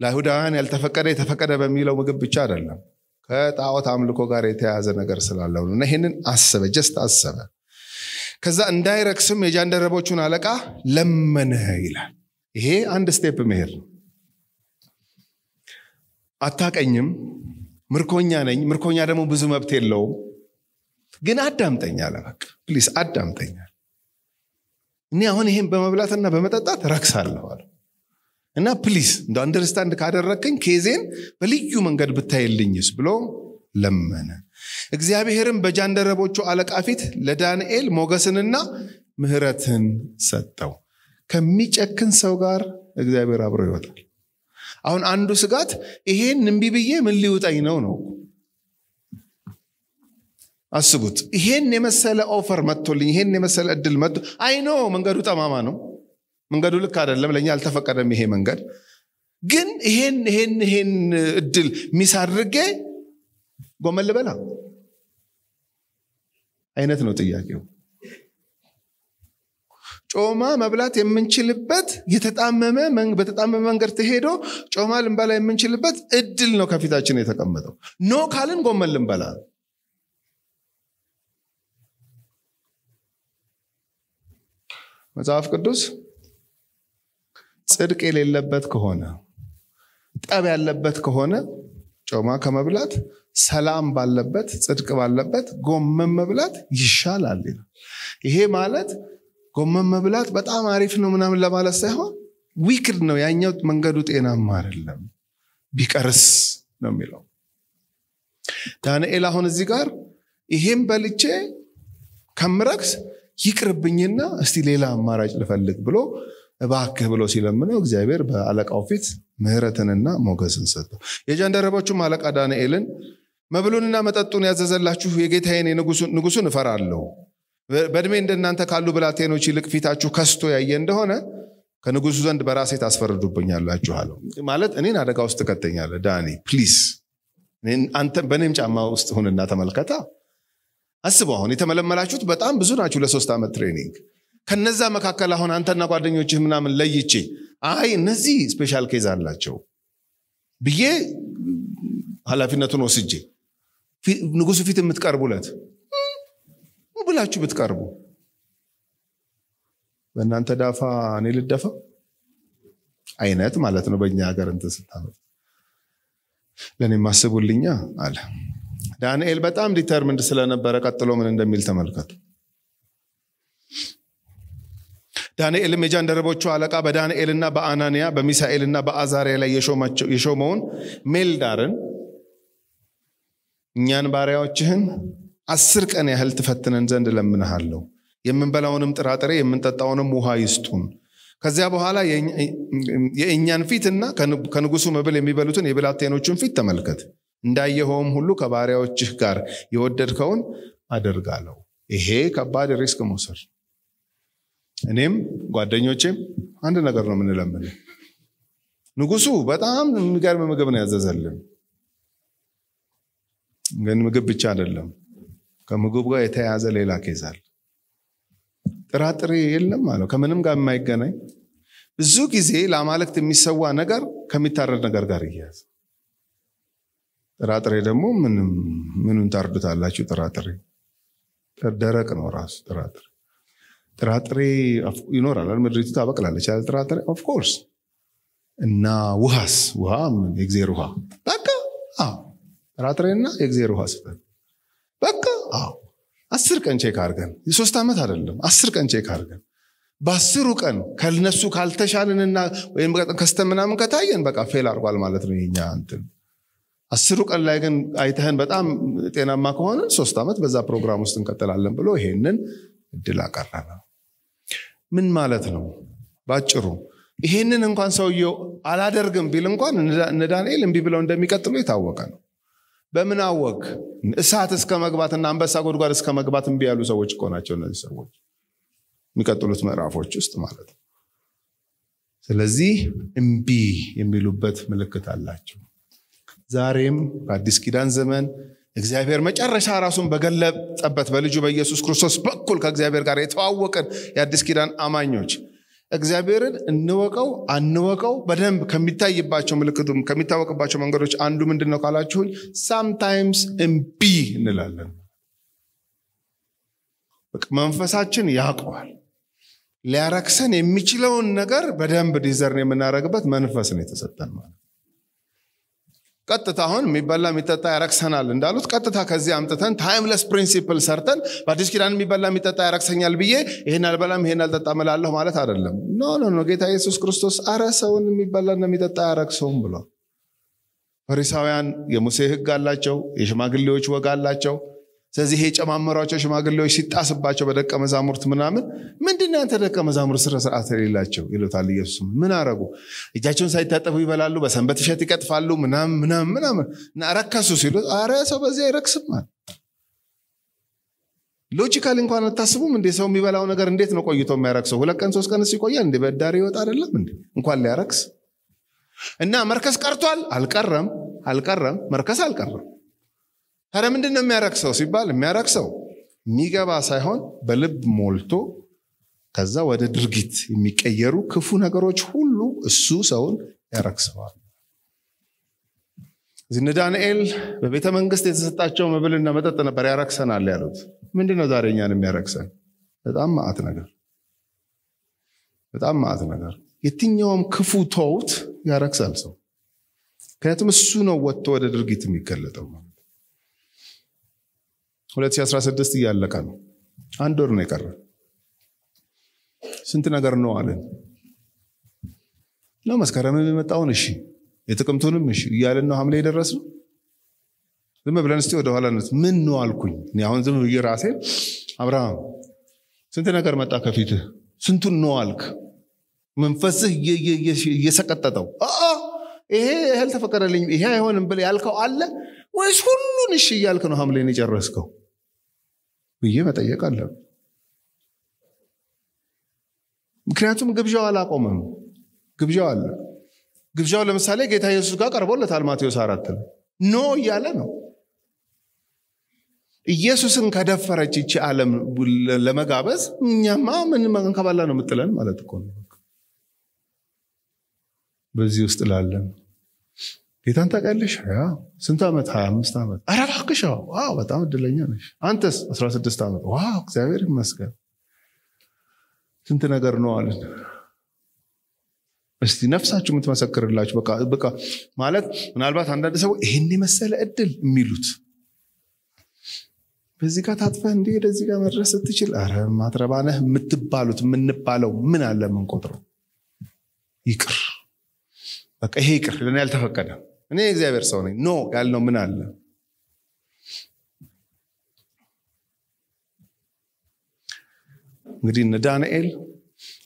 ለአይሁዳውያን ያልተፈቀደ የተፈቀደ በሚለው ምግብ ብቻ አይደለም ከጣዖት አምልኮ ጋር የተያያዘ ነገር ስላለው ነው። እና ይህንን አሰበ፣ just አሰበ። ከዛ እንዳይረክስም የጃንደረቦቹን አለቃ ለመነ ይላል። ይሄ አንድ step መሄድ ነው። አታቀኝም፣ ምርኮኛ ነኝ። ምርኮኛ ደግሞ ብዙ መብት የለውም። ግን አዳምጠኝ አለ። በቃ please አዳምጠኛል። እኔ አሁን ይሄን በመብላትና በመጠጣት ረክሳለሁ አለ እና please እንደ understand ካደረግከኝ case ኤን በልዩ መንገድ ብታይልኝስ ብሎ ለመነ። እግዚአብሔርም በጃንደረቦቹ አለቃ ፊት ለዳንኤል ሞገስንና ምሕረትን ሰጠው። ከሚጨክን ሰው ጋር እግዚአብሔር አብሮ ይወጣል። አሁን አንዱ ስጋት ይሄን እምቢ ብዬ ምን ሊውጠኝ ነው ነው። አስቡት፣ ይሄን የመሰለ ኦፈር መጥቶልኝ፣ ይሄን የመሰለ እድል መጥቶ አይኖ መንገዱ ጠማማ ነው፣ መንገዱ ልክ አይደለም፣ ለእኛ አልተፈቀደም ይሄ መንገድ። ግን ይሄን ይሄን ይሄን እድል miss አድርጌ ጎመን ልበላ አይነት ነው ጥያቄው። ጮማ መብላት የምንችልበት የተጣመመ በተጣመመ መንገድ ተሄዶ ጮማ ልንበላ የምንችልበት እድል ነው ከፊታችን የተቀመጠው። no ካልን ጎመን ልንበላ መጽሐፍ ቅዱስ ጽድቅ የሌለበት ከሆነ ጠብ ያለበት ከሆነ ጮማ ከመብላት ሰላም ባለበት ጽድቅ ባለበት ጎመን መብላት ይሻላል። ይሄ ማለት ጎመን መብላት በጣም አሪፍ ነው ምናምን ለማለት ሳይሆን wicked ነው፣ ያኛው መንገዱ ጤናማ አይደለም፣ ቢቀርስ ነው የሚለው። ዳንኤል አሁን እዚህ ጋር ይሄም በልቼ ከምረክስ ይቅርብኝና እስቲ ሌላ አማራጭ ልፈልግ ብሎ እባክህ ብሎ ሲለምነው እግዚአብሔር በአለቃው ፊት ምሕረትንና ሞገስን ሰጠው። የጃንደረቦቹም አለቃ ዳንኤልን መብሉንና መጠጡን ያዘዘላችሁ የጌታዬን ንጉሱን እፈራለሁ በእድሜ እንደናንተ ካሉ ብላቴኖች ይልቅ ፊታችሁ ከስቶ ያየ እንደሆነ ከንጉሱ ዘንድ በራሴ ታስፈርዱብኛላችሁ አለው። ማለት እኔን አደጋ ውስጥ ትከተኛለህ ዳኒ please፣ በእኔም ጫማ ውስጥ ሁንና ተመልከታ። አስበው አሁን የተመለመላችሁት በጣም ብዙ ናችሁ ለሶስት ዓመት training። ከነዛ መካከል አሁን አንተና ጓደኞችህ ምናምን ለይቼ አይ እነዚህ special case አላቸው ብዬ ኃላፊነቱን ወስጄ ንጉሱ ፊት የምትቀርቡለት ብላችሁ ብትቀርቡ በእናንተ ዳፋ እኔ ልደፋ አይነት ማለት ነው። በእኛ ሀገር እንትን ስታመጥ ለእኔ ማስቡልኝ አለ። ዳንኤል በጣም determined ስለነበረ ቀጥሎ ምን እንደሚል ተመልከቱ። ዳንኤልም የጃንደረቦቹ አለቃ በዳንኤልና በአናንያ በሚሳኤልና በአዛሪያ ላይ የሾመውን ሜልዳርን እኛን ባሪያዎችህን አስር ቀን ያህል ትፈትነን ዘንድ እለምንሃለሁ። የምንበላውንም ጥራጥሬ የምንጠጣውንም ውሃ ይስጡን። ከዚያ በኋላ የእኛን ፊትና ከንጉሱ መብል የሚበሉትን የብላቴኖቹን ፊት ተመልከት። እንዳየኸውም ሁሉ ከባሪያዎችህ ጋር የወደድከውን አደርጋለሁ። ይሄ ከባድ risk መውሰድ። እኔም ጓደኞቼም አንድ ነገር ነው የምንለምን። ንጉሱ በጣም የሚገርም ምግብ ነው ያዘዘልን። ግን ምግብ ብቻ አይደለም፣ ከምግቡ ጋር የተያያዘ ሌላ ኬዛል ጥራጥሬ የለም አለው። ከምንም ጋር የማይገናኝ ብዙ ጊዜ ለአማልክት የሚሰዋ ነገር ከሚታረድ ነገር ጋር እያያዝ ጥራጥሬ ደግሞ ምኑን ታርዱታላችሁ? ጥራጥሬ ደረቅ ነው ራሱ ጥራጥሬ ጥራጥሬ ይኖራል። ምድሪቱ ታበቅላለች ያለ ጥራጥሬ? of course። እና ውሃስ? ውሃ የእግዜር ውሃ። በቃ? ጥራጥሬና የእግዜር ውሃ ስጠን በቃ? አስር ቀን check አድርገን። የሶስት ዓመት አይደለም። አስር ቀን check አድርገን። በአስሩ ቀን ከነሱ ካልተሻልንና ወይም ከስተን ምናምን ከታየን በቃ fail አድርጓል ማለት ነው የኛ እንትን። አስሩ ቀን ላይ ግን አይተህን በጣም ጤናማ ከሆነ ሶስት ዓመት በዛ ፕሮግራም ውስጥ እንቀጥላለን ብሎ ይሄንን እድል አቀረበ ምን ማለት ነው ባጭሩ ይሄንን እንኳን ሰውየው አላደርግም ቢል እንኳን እነ ዳንኤል እምቢ ብለው እንደሚቀጥሉ የታወቀ ነው በምን አወቅ? እሳት እስከ መግባትና አንበሳ ጎድጓድ እስከ መግባት እምቢ ያሉ ሰዎች እኮ ናቸው እነዚህ ሰዎች የሚቀጥሉት ምዕራፎች ውስጥ ማለት ነው። ስለዚህ እምቢ የሚሉበት ምልክት አላቸው። ዛሬም በአዲስ ኪዳን ዘመን እግዚአብሔር መጨረሻ ራሱን በገለጠበት በልጁ በኢየሱስ ክርስቶስ በኩል ከእግዚአብሔር ጋር የተዋወቅን የአዲስ ኪዳን አማኞች እግዚአብሔርን እንወቀው አንወቀው በደንብ ከሚታይባቸው ምልክቱም ከሚታወቅባቸው መንገዶች አንዱ ምንድን ነው ካላችሁኝ፣ sometimes እምቢ እንላለን። መንፈሳችን ያውቀዋል። ሊያረክሰን የሚችለውን ነገር በደንብ discern የምናደርግበት መንፈስ ነው የተሰጠን ማለት ቀጥታ አሁን የሚበላ የሚጠጣ ያረክሰናል እንዳሉት ቀጥታ ከዚህ አምጥተን timeless principle ሰርተን በአዲስ ኪዳን የሚበላ የሚጠጣ ያረክሰኛል ብዬ ይሄን አልበላም ይሄን አልጠጣም እላለሁ ማለት አይደለም። no no no ጌታ ኢየሱስ ክርስቶስ አረ ሰውን የሚበላና የሚጠጣ አያረክሰውም ብሏል። ፈሪሳውያን የሙሴ ሕግ አላቸው፣ የሽማግሌዎች ወግ አላቸው። ስለዚህ የጨማመሯቸው ሽማግሌዎች ሲጣስባቸው በደቀ መዛሙርት ምናምን ምንድን ያንተ ደቀ መዛሙርት ስነ ስርዓት የሌላቸው ይሉታል። ኢየሱስም ምን አረጉ? እጃቸውን ሳይታጠቡ ይበላሉ፣ በሰንበት እሸት ይቀጥፋሉ፣ ምናምን ምናምን ምናምን ረከሱ ሲሉት አረ ሰው በዚህ አይረክስም አለ። logically እንኳን አታስቡም እንዴ? ሰው የሚበላው ነገር እንዴት ነው ቆይቶ የሚያረክሰው? ሁለት ቀን ሶስት ቀን ይቆያል እንዴ? በዳሪ ይወጣ አይደለም እንዴ? እንኳን ሊያረክስ እና መርከስ ቀርቷል? አልቀረም፣ አልቀረም፣ መርከስ አልቀረም። ታዲያ ምንድን ነው የሚያረክሰው ሲባል የሚያረክሰው የሚገባ ሳይሆን በልብ ሞልቶ ከዛ ወደ ድርጊት የሚቀየሩ ክፉ ነገሮች ሁሉ እሱ ሰውን ያረክሰዋል። እነ ዳንኤል በቤተ መንግስት የተሰጣቸው መብልና መጠጥ ነበር ያረክሰናል ያሉት። ምንድን ነው ዛሬ እኛን የሚያረክሰን? በጣም ማዕት ነገር፣ በጣም ማዕት ነገር። የትኛውም ክፉ ተውት ያረክሳል ሰው። ምክንያቱም እሱ ነው ወጥቶ ወደ ድርጊት የሚገለጠው። 2016 እያለቀ ነው። አንድ ወር ነው የቀረ። ስንት ነገር ነው አለን ነው መስከረም የመጣውን እሺ፣ የጥቅምቱንም እሺ እያለን ነው ሐምሌ የደረስ ነው። ዝም ብለን እስቲ ወደኋላ ምን ነው አልኩኝ። አሁን ዝም ብዬ ራሴ አብርሃም ስንት ነገር መጣ ከፊትህ፣ ስንቱን ነው አልክ። መንፈስህ እየሰቀጠጠው ይሄ እህል ተፈቀደልኝ ይሄ አይሆንም ብለህ ያልከው አለ ወይስ ሁሉን እሺ እያልክ ነው ሐምሌን የጨረስከው ብዬ መጠየቅ አለ። ምክንያቱም ግብዣው አላቆመም። ግብዣው አለ። ግብዣው ለምሳሌ ጌታ ኢየሱስ ጋር ቀርቦለታል። ማቴዎስ አራት ላይ ኖ እያለ ነው። ኢየሱስን ከደፈረች ይቺ ዓለም ለመጋበዝ እኛማ ምን መንከባላ ነው የምጥለን ማለት እኮ ነው። በዚህ ውስጥ ላለን ጌታን ታውቂያለሽ? ስንት ዓመት? ሀያ አምስት ዓመት። ኧረ እባክሽ wow፣ በጣም እድለኛ ነሽ። አንተስ? አስራ ስድስት ዓመት። wow፣ እግዚአብሔር ይመስገን። ስንት ነገር ነው አለን። እስቲ ነፍሳችሁ የምትመሰክርላችሁ በቃ ማለት ምናልባት አንዳንድ ሰው ይህን የመሰለ እድል የሚሉት በዚህ ጋር ታጥፈህ እንዲህ ወደዚህ ጋር መድረስ ስትችል፣ ኧረ ማትረባነህ የምትባሉት የምንባለው ምን አለ የምንቆጥረው ይቅር በቃ ይሄ ይቅር ለእኔ ያልተፈቀደ እኔ እግዚአብሔር ሰው ነኝ። no ያልነው ምን አለ? እንግዲህ እነ ዳንኤል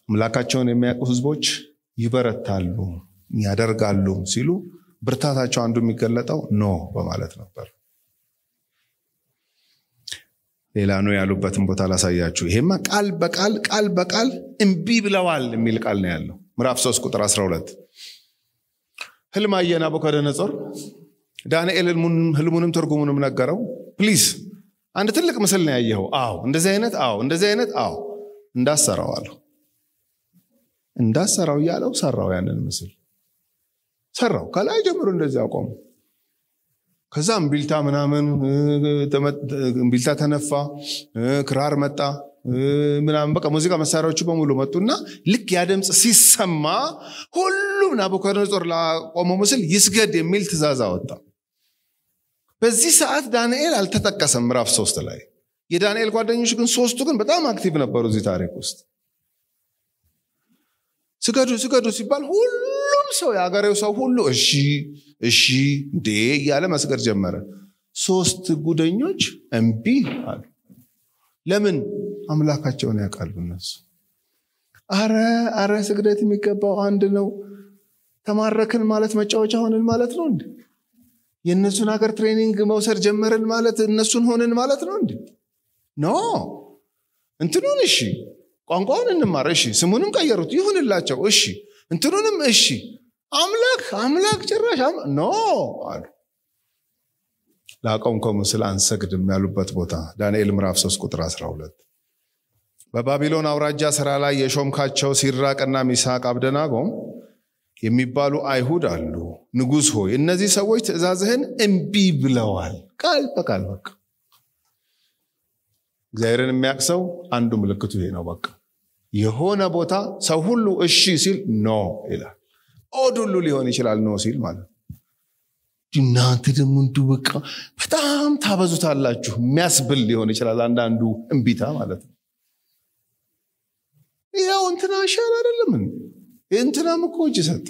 አምላካቸውን የሚያውቁ ህዝቦች ይበረታሉ ያደርጋሉ ሲሉ ብርታታቸው አንዱ የሚገለጠው no በማለት ነበር። ሌላ no ያሉበትን ቦታ ላሳያችሁ። ይሄማ ቃል በቃል ቃል በቃል እምቢ ብለዋል የሚል ቃል ነው ያለው። ምዕራፍ 3 ቁጥር 12 ህልም አየ ናቡከደነጾር። ዳንኤል ህልሙንም ትርጉሙንም ነገረው። please አንድ ትልቅ ምስል ነው ያየኸው? አዎ። እንደዚህ አይነት አዎ፣ እንደዚህ አይነት አዎ። እንዳሰራው አለው። እንዳሰራው እያለው ሰራው። ያንን ምስል ሰራው። ከላይ ጀምሮ እንደዚህ አቆሙ። ከዛ እምቢልታ ምናምን እምቢልታ ተነፋ፣ ክራር መጣ ምናምን በቃ ሙዚቃ መሳሪያዎቹ በሙሉ መጡና ልክ ያ ድምፅ ሲሰማ ሁሉም ናቡከደነጾር ላቆመው ምስል ይስገድ የሚል ትእዛዝ አወጣ። በዚህ ሰዓት ዳንኤል አልተጠቀሰም ምዕራፍ ሶስት ላይ። የዳንኤል ጓደኞች ግን ሶስቱ ግን በጣም active ነበሩ እዚህ ታሪክ ውስጥ። ስገዱ ስገዱ ሲባል ሁሉም ሰው የአገሬው ሰው ሁሉ እሺ እሺ እንዴ እያለ መስገድ ጀመረ። ሶስት ጓደኞች እምቢ አሉ። ለምን? አምላካቸውን ያውቃሉ እነሱ። አረ አረ ስግደት የሚገባው አንድ ነው። ተማረክን ማለት መጫወቻ ሆንን ማለት ነው እንዴ? የእነሱን ሀገር training መውሰድ ጀመርን ማለት እነሱን ሆንን ማለት ነው እንዴ? no እንትኑን እሺ ቋንቋውን እንማር እሺ፣ ስሙንም ቀየሩት ይሁንላቸው እሺ፣ እንትኑንም እሺ፣ አምላክ አምላክ ጭራሽ ኖ አሉ። ላቆምከው ምስል አንሰግድም ያሉበት ቦታ ዳንኤል ምዕራፍ 3 ቁጥር 12 በባቢሎን አውራጃ ስራ ላይ የሾምካቸው ሲራቅና ሚሳቅ አብደናጎም የሚባሉ አይሁድ አሉ። ንጉሥ ሆይ እነዚህ ሰዎች ትእዛዝህን እምቢ ብለዋል። ቃል በቃል በቃ እግዚአብሔርን የሚያውቅ ሰው አንዱ ምልክቱ ይሄ ነው። በቃ የሆነ ቦታ ሰው ሁሉ እሺ ሲል no ይላል። odd ሁሉ ሊሆን ይችላል no ሲል ማለት እናንተ ደግሞ እንዱ በቃ በጣም ታበዙታላችሁ የሚያስብል ሊሆን ይችላል አንዳንዱ እምቢታ ማለት ነው። ያው እንትና ይሻል አይደለም እንትናም እኮ እጅ ሰጥ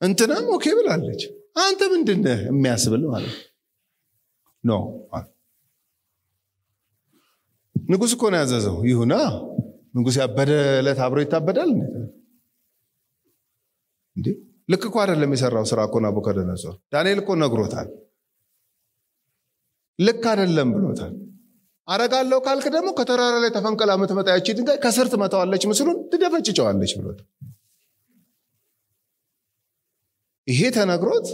እንትናም okay ብላለች። አንተ ምንድነህ የሚያስብል ማለት ኖ ንጉሥ እኮ ነው ያዘዘው። ይሁና ንጉሥ ያበደ ዕለት አብሮ ይታበዳል እንዴ? ልክ እኮ አይደለም የሰራው ስራ እኮ ናቡከደነጾር። ዳንኤል እኮ ነግሮታል። ልክ አይደለም ብሎታል። አረጋለሁ ካልክ ደግሞ ከተራራ ላይ ተፈንቅላ የምትመጣ ያቺ ድንጋይ ከስር ትመታዋለች፣ ምስሉን ትደፈጭጨዋለች ብሎት ይሄ ተነግሮት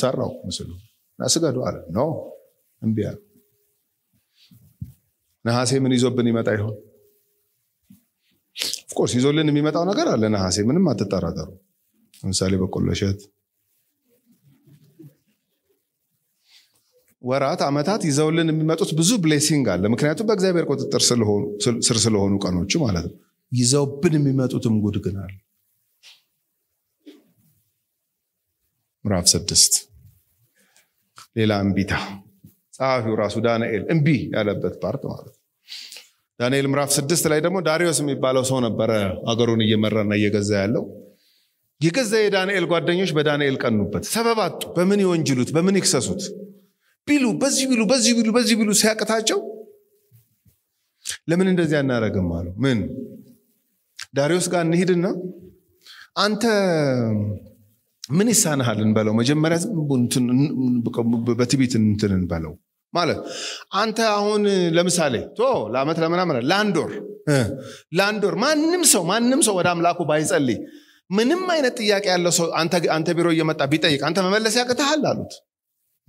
ሰራው ምስሉ ስገዱ አለ። No እምቢ አለ። ነሐሴ ምን ይዞብን ይመጣ ይሆን? Of course ይዞልን የሚመጣው ነገር አለ። ነሐሴ ምንም አትጠራጠሩ። ለምሳሌ በቆሎ እሸት፣ ወራት፣ ዓመታት ይዘውልን የሚመጡት ብዙ blessing አለ። ምክንያቱም በእግዚአብሔር ቁጥጥር ስር ስለሆኑ ቀኖቹ ማለት ነው። ይዘውብን የሚመጡትም ጉድ ግን አለ። ምዕራፍ ስድስት ሌላ እምቢታ ጸሐፊው ራሱ ዳንኤል እምቢ ያለበት part ማለት ዳንኤል ምዕራፍ ስድስት ላይ ደግሞ ዳሪዮስ የሚባለው ሰው ነበረ አገሩን እየመራና እየገዛ ያለው። የገዛ የዳንኤል ጓደኞች በዳንኤል ቀኑበት፣ ሰበብ አጡ። በምን ይወንጅሉት፣ በምን ይክሰሱት ቢሉ በዚህ ቢሉ በዚህ ቢሉ በዚህ ቢሉ ሲያቅታቸው ለምን እንደዚህ አናረግም አሉ። ምን ዳሪዮስ ጋር እንሂድና አንተ ምን ይሳንሃል እንበለው። መጀመሪያ በትቢት እንትን እንበለው ማለት አንተ አሁን ለምሳሌ ቶ ለአመት ለምናምን ለአንድ ወር ማንም ሰው ማንም ሰው ወደ አምላኩ ባይጸልይ ምንም አይነት ጥያቄ ያለው ሰው አንተ ቢሮ እየመጣ ቢጠይቅ አንተ መመለስ ያቅትሃል አሉት።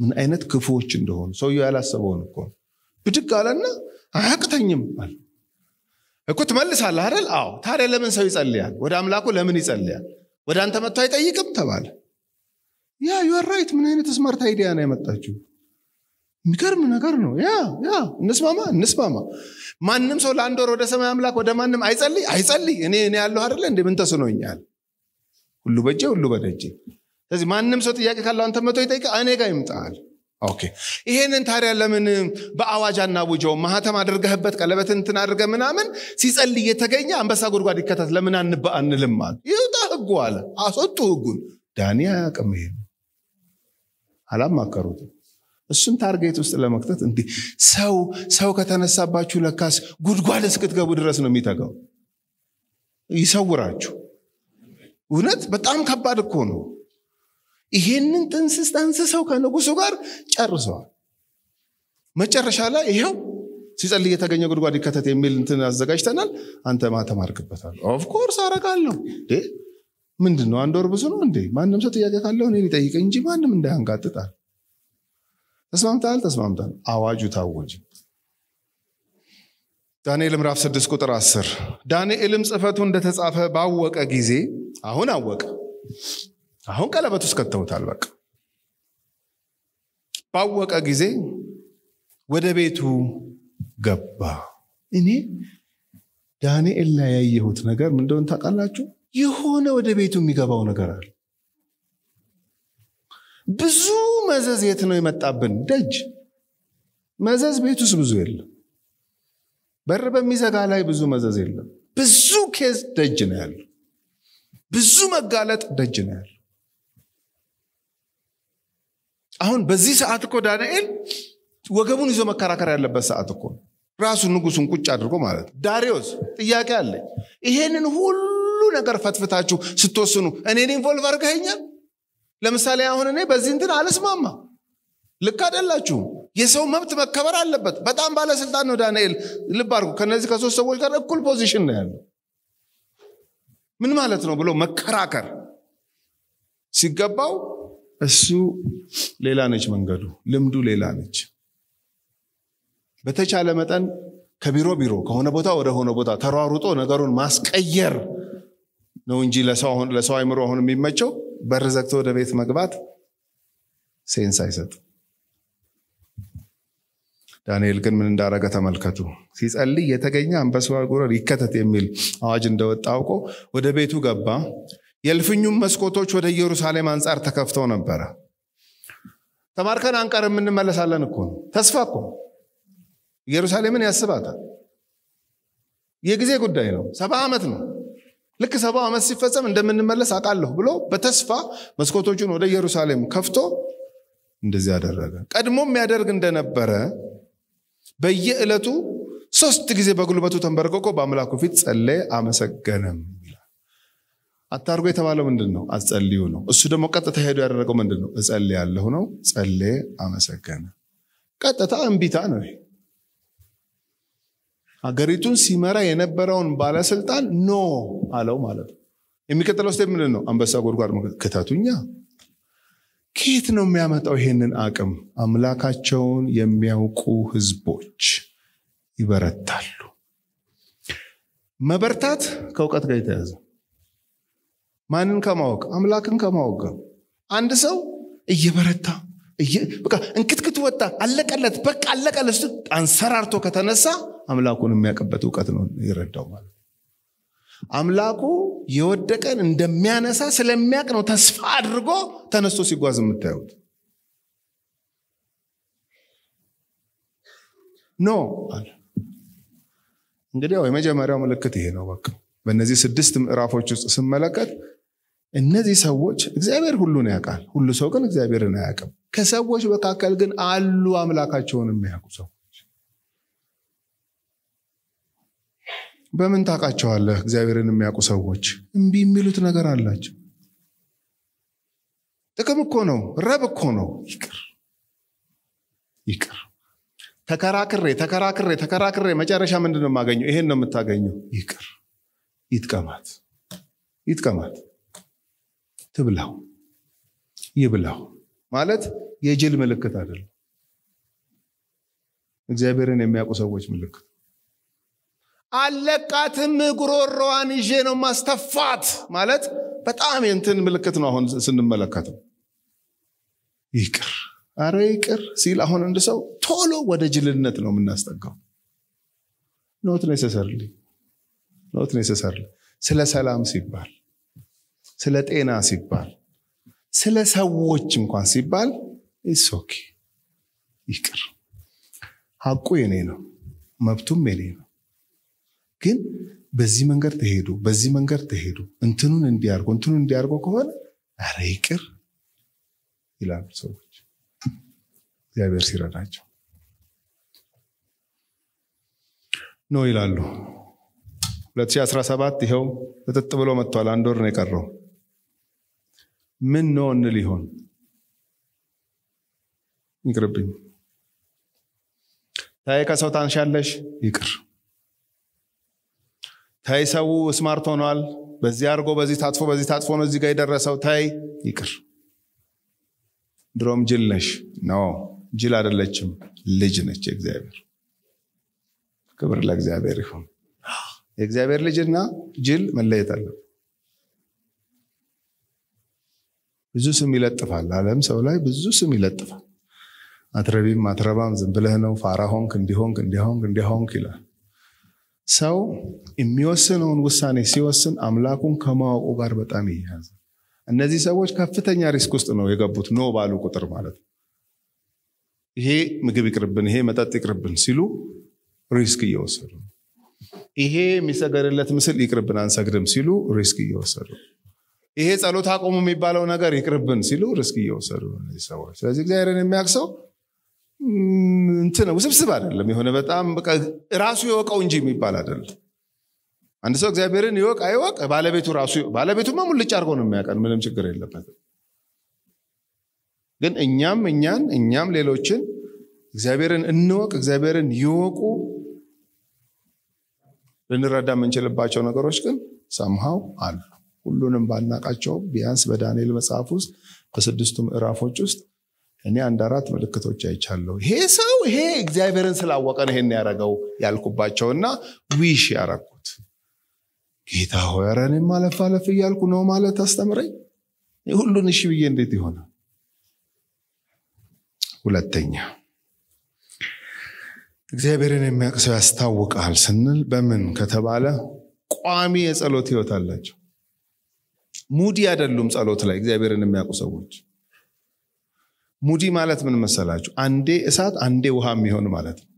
ምን አይነት ክፉዎች እንደሆኑ ሰውየው ያላሰበውን እኮ ብድግ አለና አያቅተኝም አለ እኮ ትመልሳለህ አይደል? አዎ። ታዲያ ለምን ሰው ይጸልያል? ወደ አምላኩ ለምን ይጸልያል? ወደ አንተ መጥቶ አይጠይቅም ተባለ። Yeah you're right። ምን አይነት smart idea ነው ያመጣችው? የሚገርም ነገር ነው። Yeah yeah እንስማማ እንስማማ። ማንም ሰው ለአንድ ወር ወደ ሰማይ አምላክ ወደ ማንም አይጸልይ አይጸልይ። እኔ እኔ ያለሁ አይደለ እንደ ምን ተስኖኛል? ሁሉ በጄ ሁሉ በደጄ። ስለዚህ ማንም ሰው ጥያቄ ካለው አንተ መቶ ይጠይቅ፣ እኔ ጋር ይምጣል። Okay ይሄንን ታዲያ ለምን በአዋጅ አናውጀው? ማህተም አድርገህበት ቀለበትን እንትን አድርገህ ምናምን ሲጸልይ የተገኘ አንበሳ ጉድጓድ ይከተት ለምን አንባ አንልም አለ። ይውጣ ህጉ አለ። አስወጡ ህጉን። ዳኒ አያውቅም። ይሄ አላማከሩትም። እሱን target ውስጥ ለመክተት እንዲህ ሰው ሰው ከተነሳባችሁ ለካስ ጉድጓድ እስክትገቡ ድረስ ነው የሚተጋው። ይሰውራችሁ። እውነት በጣም ከባድ እኮ ነው። ይሄንን ጥንስስ ጠንስሰው ከንጉሱ ጋር ጨርሰዋል። መጨረሻ ላይ ይኸው ሲጸልይ የተገኘ ጉድጓድ ይከተት የሚል እንትን አዘጋጅተናል። አንተ ማተም አድርግበታል። Of course አረጋለሁ። ምንድን ነው አንድ ወር ብዙ ነው እንዴ? ማንም ሰው ጥያቄ ካለው እኔ ሊጠይቅ እንጂ ማንም እንዳያንጋጥጣል። ተስማምታል? ተስማምታል። አዋጁ ታወጅ። ዳንኤል ምዕራፍ 6 ቁጥር 10 ዳንኤልም ጽሕፈቱ እንደተጻፈ ባወቀ ጊዜ አሁን አወቀ። አሁን ቀለበት ውስጥ ከተውታል። በቃ ባወቀ ጊዜ ወደ ቤቱ ገባ። እኔ ዳንኤል ላይ ያየሁት ነገር ምን እንደሆነ ታውቃላችሁ? የሆነ ወደ ቤቱ የሚገባው ነገር አለ። ብዙ መዘዝ የት ነው የመጣብን? ደጅ መዘዝ ቤት ውስጥ ብዙ የለም። በር በሚዘጋ ላይ ብዙ መዘዝ የለም። ብዙ case ደጅ ነው ያለው። ብዙ መጋለጥ ደጅ ነው ያለው። አሁን በዚህ ሰዓት እኮ ዳንኤል ወገቡን ይዞ መከራከር ያለበት ሰዓት እኮ ራሱ ንጉሱን ቁጭ አድርጎ ማለት ነው። ዳሪዮስ ጥያቄ አለኝ። ይሄንን ሁሉ ነገር ፈትፍታችሁ ስትወስኑ እኔን involve አድርገኸኛል። ለምሳሌ አሁን እኔ በዚህ እንትን አልስማማ። ልክ አይደላችሁም። የሰው መብት መከበር አለበት። በጣም ባለስልጣን ነው ዳንኤል። ልብ አድርጉ። ከነዚህ ከሶስት ሰዎች ጋር እኩል position ነው ያለው። ምን ማለት ነው ብሎ መከራከር ሲገባው እሱ ሌላ ነች መንገዱ፣ ልምዱ ሌላ ነች። በተቻለ መጠን ከቢሮ ቢሮ ከሆነ ቦታ ወደ ሆነ ቦታ ተሯሩጦ ነገሩን ማስቀየር ነው እንጂ ለሰው አይምሮ አሁን የሚመቸው በር ዘግቶ ወደ ቤት መግባት ሴንስ አይሰጥም። ዳንኤል ግን ምን እንዳረገ ተመልከቱ። ሲጸልይ የተገኘ አንበሳ ጉረር ይከተት የሚል አዋጅ እንደወጣ አውቆ ወደ ቤቱ ገባ። የእልፍኙም መስኮቶች ወደ ኢየሩሳሌም አንጻር ተከፍተው ነበረ። ተማርከን አንቀርም እንመለሳለን እኮ ነው። ተስፋ እኮ ኢየሩሳሌምን ያስባታል። የጊዜ ጉዳይ ነው። ሰባ ዓመት ነው። ልክ ሰባ ዓመት ሲፈጸም እንደምንመለስ አውቃለሁ ብሎ በተስፋ መስኮቶቹን ወደ ኢየሩሳሌም ከፍቶ እንደዚህ አደረገ። ቀድሞ የሚያደርግ እንደነበረ በየዕለቱ ሶስት ጊዜ በጉልበቱ ተንበርክኮ በአምላኩ ፊት ጸለየ፣ አመሰገነም አታርጎ የተባለው ምንድን ነው? አትጸልዩ ነው። እሱ ደግሞ ቀጥታ ሄዶ ያደረገው ምንድን ነው? እጸልያለሁ ነው። ጸለየ፣ አመሰገነ። ቀጥታ እምቢታ ነው። ሀገሪቱን ሲመራ የነበረውን ባለስልጣን No አለው ማለት ነው። የሚቀጥለው step ምንድን ነው? አንበሳ ጉድጓድ ክተቱኛ። ከየት ነው የሚያመጣው ይሄንን አቅም? አምላካቸውን የሚያውቁ ህዝቦች ይበረታሉ። መበርታት ከእውቀት ጋር የተያዘ ማንን ከማወቅ? አምላክን ከማወቅ ጋር። አንድ ሰው እየበረታ በቃ እንክትክት ወጣ አለቀለት በቃ አለቀለት አንሰራርቶ ከተነሳ አምላኩን የሚያውቅበት እውቀት ነው ይረዳው ማለት አምላኩ የወደቀን እንደሚያነሳ ስለሚያውቅ ነው ተስፋ አድርጎ ተነስቶ ሲጓዝ የምታዩት። ኖ አለ። እንግዲህ ያው የመጀመሪያው ምልክት ይሄ ነው። በቃ በእነዚህ ስድስት ምዕራፎች ውስጥ ስመለከት እነዚህ ሰዎች እግዚአብሔር ሁሉን ያውቃል። ሁሉ ሰው ግን እግዚአብሔርን አያውቅም። ከሰዎች መካከል ግን አሉ አምላካቸውን የሚያውቁ ሰዎች። በምን ታውቃቸዋለህ? እግዚአብሔርን የሚያውቁ ሰዎች እምቢ የሚሉት ነገር አላቸው። ጥቅም እኮ ነው ረብ እኮ ነው። ይቅር ይቅር። ተከራክሬ ተከራክሬ ተከራክሬ መጨረሻ ምንድን ነው የማገኘው? ይሄን ነው የምታገኘው። ይቅር። ይጥቀማት ይጥቀማት ትብላው ይብላው ማለት የጅል ምልክት አይደለም። እግዚአብሔርን የሚያውቁ ሰዎች ምልክት። አለቃትም ጉሮሮዋን ይዤ ነው ማስተፋት ማለት በጣም የንትን ምልክት ነው አሁን ስንመለከተው። ይቅር አረ ይቅር ሲል አሁን አንድ ሰው ቶሎ ወደ ጅልነት ነው የምናስጠጋው። Not necessarily not necessarily ስለ ሰላም ሲባል ስለ ጤና ሲባል ስለ ሰዎች እንኳን ሲባል it's okay ይቅር። ሀቁ የኔ ነው መብቱም የኔ ነው። ግን በዚህ መንገድ ተሄዱ በዚህ መንገድ ተሄዱ እንትኑን እንዲያርጎ እንትኑን እንዲያርጎ ከሆነ አረ ይቅር ይላሉ ሰዎች። እግዚአብሔር ሲረዳቸው No ይላሉ። 2017 ይኸው ጥጥ ብሎ መጥቷል። አንድ ወር ነው የቀረው ምን no እንል ይሆን? ይቅርብኝ። ታይ ከሰው ታንሻለሽ? ይቅር። ታይ ሰው smart ሆኗል። በዚህ አድርጎ በዚህ ታጥፎ በዚህ ታጥፎ ነው እዚህ ጋር የደረሰው። ታይ ይቅር። ድሮም ጅል ነሽ? No ጅል አይደለችም። ልጅ ነች የእግዚአብሔር። ክብር ለእግዚአብሔር ይሁን። የእግዚአብሔር ልጅና ጅል መለየት አለ ብዙ ስም ይለጥፋል። አለም ሰው ላይ ብዙ ስም ይለጥፋል። አትረቢም አትረባም ዝም ብለህ ነው ፋራ ሆንክ እንዲሆንክ እንዲሆንክ እንዲሆንክ ይላል። ሰው የሚወስነውን ውሳኔ ሲወስን አምላኩን ከማወቁ ጋር በጣም ይያያዝ እነዚህ ሰዎች ከፍተኛ risk ውስጥ ነው የገቡት። No ባሉ ቁጥር ማለት ነው። ይሄ ምግብ ይቅርብን ይሄ መጠጥ ይቅርብን ሲሉ risk እየወሰዱ ይሄ የሚሰገድለት ምስል ይቅርብን አንሰግድም ሲሉ risk እየወሰዱ ይሄ ጸሎት አቆሙ የሚባለው ነገር ይቅርብን ሲሉ risk እየወሰዱ ሰዎች። ስለዚህ እግዚአብሔርን የሚያቅ ሰው እንትን ውስብስብ አይደለም። የሆነ በጣም ራሱ የወቀው እንጂ የሚባል አይደለም። አንድ ሰው እግዚአብሔርን ይወቅ አይወቅ ባለቤቱ ራሱ ባለቤቱማ ሙልጭ አድርጎ ነው የሚያውቀን ምንም ችግር የለበትም። ግን እኛም እኛን እኛም ሌሎችን እግዚአብሔርን እንወቅ እግዚአብሔርን ይወቁ ልንረዳ የምንችልባቸው ነገሮች ግን ሰምሃው አሉ ሁሉንም ባናቃቸውም ቢያንስ በዳንኤል መጽሐፍ ውስጥ በስድስቱ ምዕራፎች ውስጥ እኔ አንድ አራት ምልክቶች አይቻለሁ። ይሄ ሰው ይሄ እግዚአብሔርን ስላወቀ ነው ይሄን ያደረገው ያልኩባቸውና ዊሽ ያረኩት። ጌታ ሆይ ኧረ አለፍ እያልኩ ነው ማለት አስተምረኝ። ሁሉን እሺ ብዬ እንዴት ይሆናል? ሁለተኛ እግዚአብሔርን የሚያውቅ ያስታውቃል ስንል በምን ከተባለ ቋሚ የጸሎት ህይወት አላቸው ሙዲ አይደሉም ጸሎት ላይ እግዚአብሔርን የሚያውቁ ሰዎች። ሙዲ ማለት ምን መሰላችሁ? አንዴ እሳት አንዴ ውሃ የሚሆን ማለት ነው።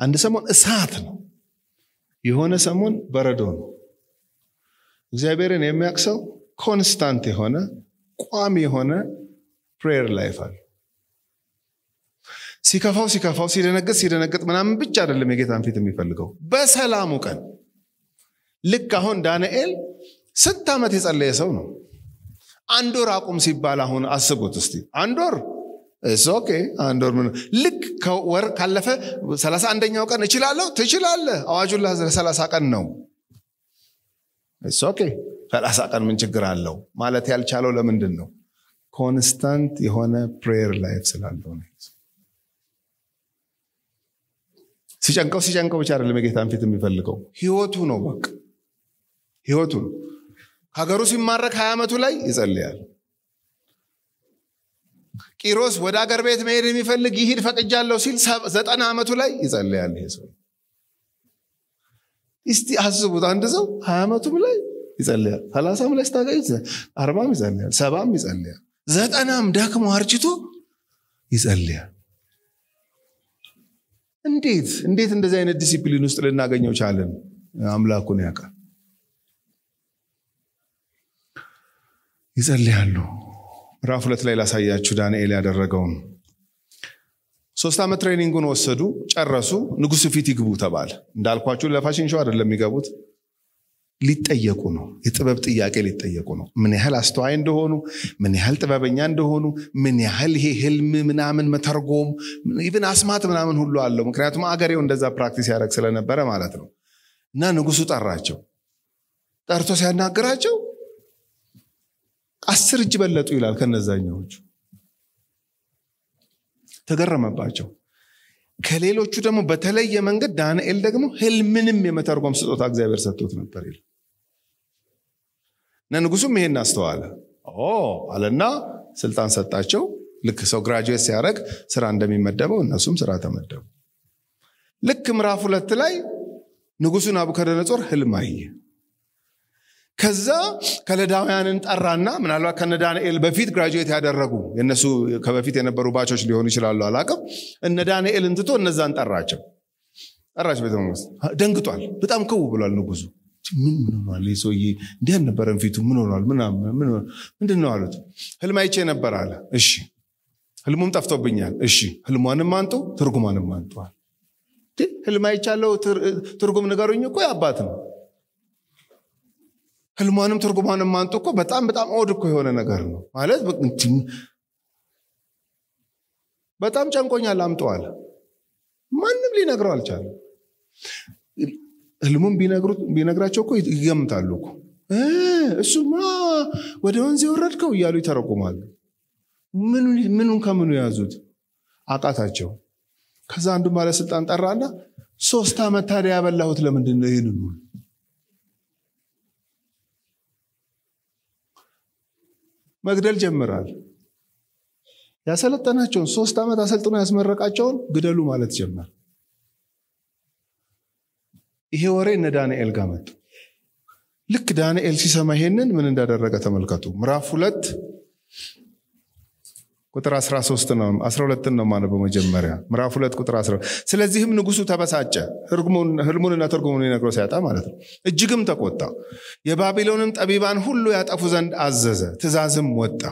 አንድ ሰሞን እሳት ነው። የሆነ ሰሞን በረዶ ነው። እግዚአብሔርን የሚያውቅ ሰው constant የሆነ ቋሚ የሆነ prayer life አለ ሲከፋው ሲከፋው ሲደነግጥ ሲደነግጥ ምናምን ብቻ አይደለም የጌታን ፊት የሚፈልገው በሰላሙ ቀን ልክ አሁን ዳንኤል ስንት ዓመት የጸለየ ሰው ነው? አንድ ወር አቁም ሲባል አሁን አስቡት እስቲ። አንድ ወር? okay አንድ ወር ልክ ወር ካለፈ ሰላሳ አንደኛው ቀን እችላለሁ? ትችላለ አዋጁን ለሰላሳ ቀን ነው። okay ሰላሳ ቀን ምን ችግር አለው? ማለት ያልቻለው ለምንድን ነው? constant የሆነ prayer life ስላለው ነው። ሲጨንቀው ሲጨንቀው ብቻ አይደለም የጌታን ፊት የሚፈልገው ህይወቱ ነው በቃ ህይወቱ ነው ሀገሩ ሲማረክ ሀያ ዓመቱ ላይ ይጸልያል። ቂሮስ ወደ አገር ቤት መሄድ የሚፈልግ ይሂድ ፈቅጃለሁ ሲል ዘጠና ዓመቱ ላይ ይጸልያል ይሄ ሰው። እስቲ አስቡት አንድ ሰው ሀያ ዓመቱም ላይ ይጸልያል ሰላሳም ላይ ስታገኝ አርባም ይጸልያል ሰባም ይጸልያል ዘጠናም ደክሞ አርጅቶ ይጸልያል። እንዴት እንዴት እንደዚህ አይነት ዲሲፕሊን ውስጥ ልናገኘው ቻለን? አምላኩን ያውቃል ይጸልያሉ። ምዕራፍ ሁለት ላይ ላሳያችሁ ዳንኤል ያደረገውን። ሶስት ዓመት training ኡን ወሰዱ ጨረሱ ንጉሱ ፊት ይግቡ ተባለ። እንዳልኳችሁ ለ fashion show አይደለም የሚገቡት። ሊጠየቁ ነው የጥበብ ጥያቄ ሊጠየቁ ነው። ምን ያህል አስተዋይ እንደሆኑ ምን ያህል ጥበበኛ እንደሆኑ ምን ያህል ይሄ ህልም ምናምን መተርጎም even አስማት ምናምን ሁሉ አለው። ምክንያቱም አገሬው እንደዛ practice ያደረግ ስለነበረ ማለት ነው። እና ንጉሱ ጠራቸው። ጠርቶ ሲያናግራቸው አስር እጅ በለጡ ይላል ከነዛኛዎቹ ተገረመባቸው። ከሌሎቹ ደግሞ በተለየ መንገድ ዳንኤል ደግሞ ህልምንም የመተርጎም ስጦታ እግዚአብሔር ሰጥቶት ነበር ይል እና ንጉሱም ይሄን አስተዋለ። አለና ስልጣን ሰጣቸው። ልክ ሰው ግራጁዌት ሲያደረግ ስራ እንደሚመደበው እነሱም ስራ ተመደቡ። ልክ ምዕራፍ ሁለት ላይ ንጉሱ ናቡከደነጾር ህልም አየ ከዛ ከለዳውያንን ጠራና ምናልባት ከነ ዳንኤል በፊት graduate ያደረጉ የነሱ ከበፊት የነበሩ batch ኦች ሊሆኑ ይችላሉ አላቅም እነ ዳንኤልን ትቶ እነዛን ጠራቸው። ጠራቸው ቤተ መንግስት። ደንግጧል። በጣም ክው ብሏል ንጉሱ። ምን ምን ሆኗል? ሰውዬ እንዲህ አልነበረም ፊቱ። ምን ሆኗል? ምንድን ነው አሉት። ህልም አይቼ ነበር አለ። እሺ። ህልሙም ጠፍቶብኛል። እሺ። ህልሟንም አንጡ ትርጉሟንም አንጧል። ህልም አይቻለው ትርጉም ንገሩኝ እኮ የአባት ነው። ህልሟንም ትርጉሟንም አንጡ እኮ በጣም በጣም ኦድ እኮ የሆነ ነገር ነው ማለት በጣም ጨንቆኛል አምጠዋል። ማንም ሊነግረው አልቻለም። ህልሙም ቢነግራቸው እኮ ይገምታሉ እኮ እሱማ ወደ ወንዝ የወረድከው እያሉ ይተረጉማሉ። ምኑን ከምኑ የያዙት አቃታቸው። ከዛ አንዱ ባለስልጣን ጠራና ሶስት ዓመት ታዲያ ያበላሁት ለምንድን ነው? ይህንን መግደል ጀምራል። ያሰለጠናቸውን ሶስት ዓመት አሰልጥኖ ያስመረቃቸውን ግደሉ ማለት ጀመር። ይሄ ወሬ እነ ዳንኤል ጋር መጡ። ልክ ዳንኤል ሲሰማ ይሄንን ምን እንዳደረገ ተመልከቱ። ምዕራፍ ሁለት ቁጥር 13 ነው 12 ነው ማነበው መጀመሪያ። ምዕራፍ ሁለት ቁጥር 12 ስለዚህም ንጉሱ ተበሳጨ። ህልሙንና ትርጉሙን ይነግረው ሲያጣ ማለት ነው። እጅግም ተቆጣ። የባቢሎንም ጠቢባን ሁሉ ያጠፉ ዘንድ አዘዘ ትእዛዝም ወጣ።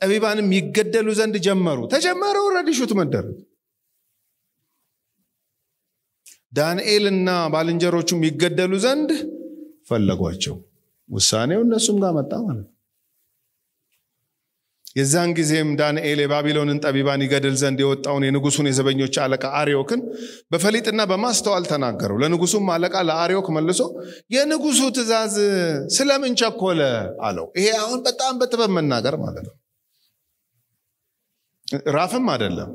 ጠቢባንም ይገደሉ ዘንድ ጀመሩ። ተጀመረ ወረድ መደረግ ዳንኤልና ባልንጀሮቹም ይገደሉ ዘንድ ፈለጓቸው። ውሳኔው እነሱም ጋር መጣ ማለት የዛን ጊዜም ዳንኤል የባቢሎንን ጠቢባን ይገድል ዘንድ የወጣውን የንጉሱን የዘበኞች አለቃ አርዮክን በፈሊጥና በማስተዋል ተናገረው። ለንጉሱም አለቃ ለአርዮክ መልሶ የንጉሱ ትእዛዝ ስለምን ቸኮለ አለው። ይሄ አሁን በጣም በጥበብ መናገር ማለት ነው። ራፍም አይደለም።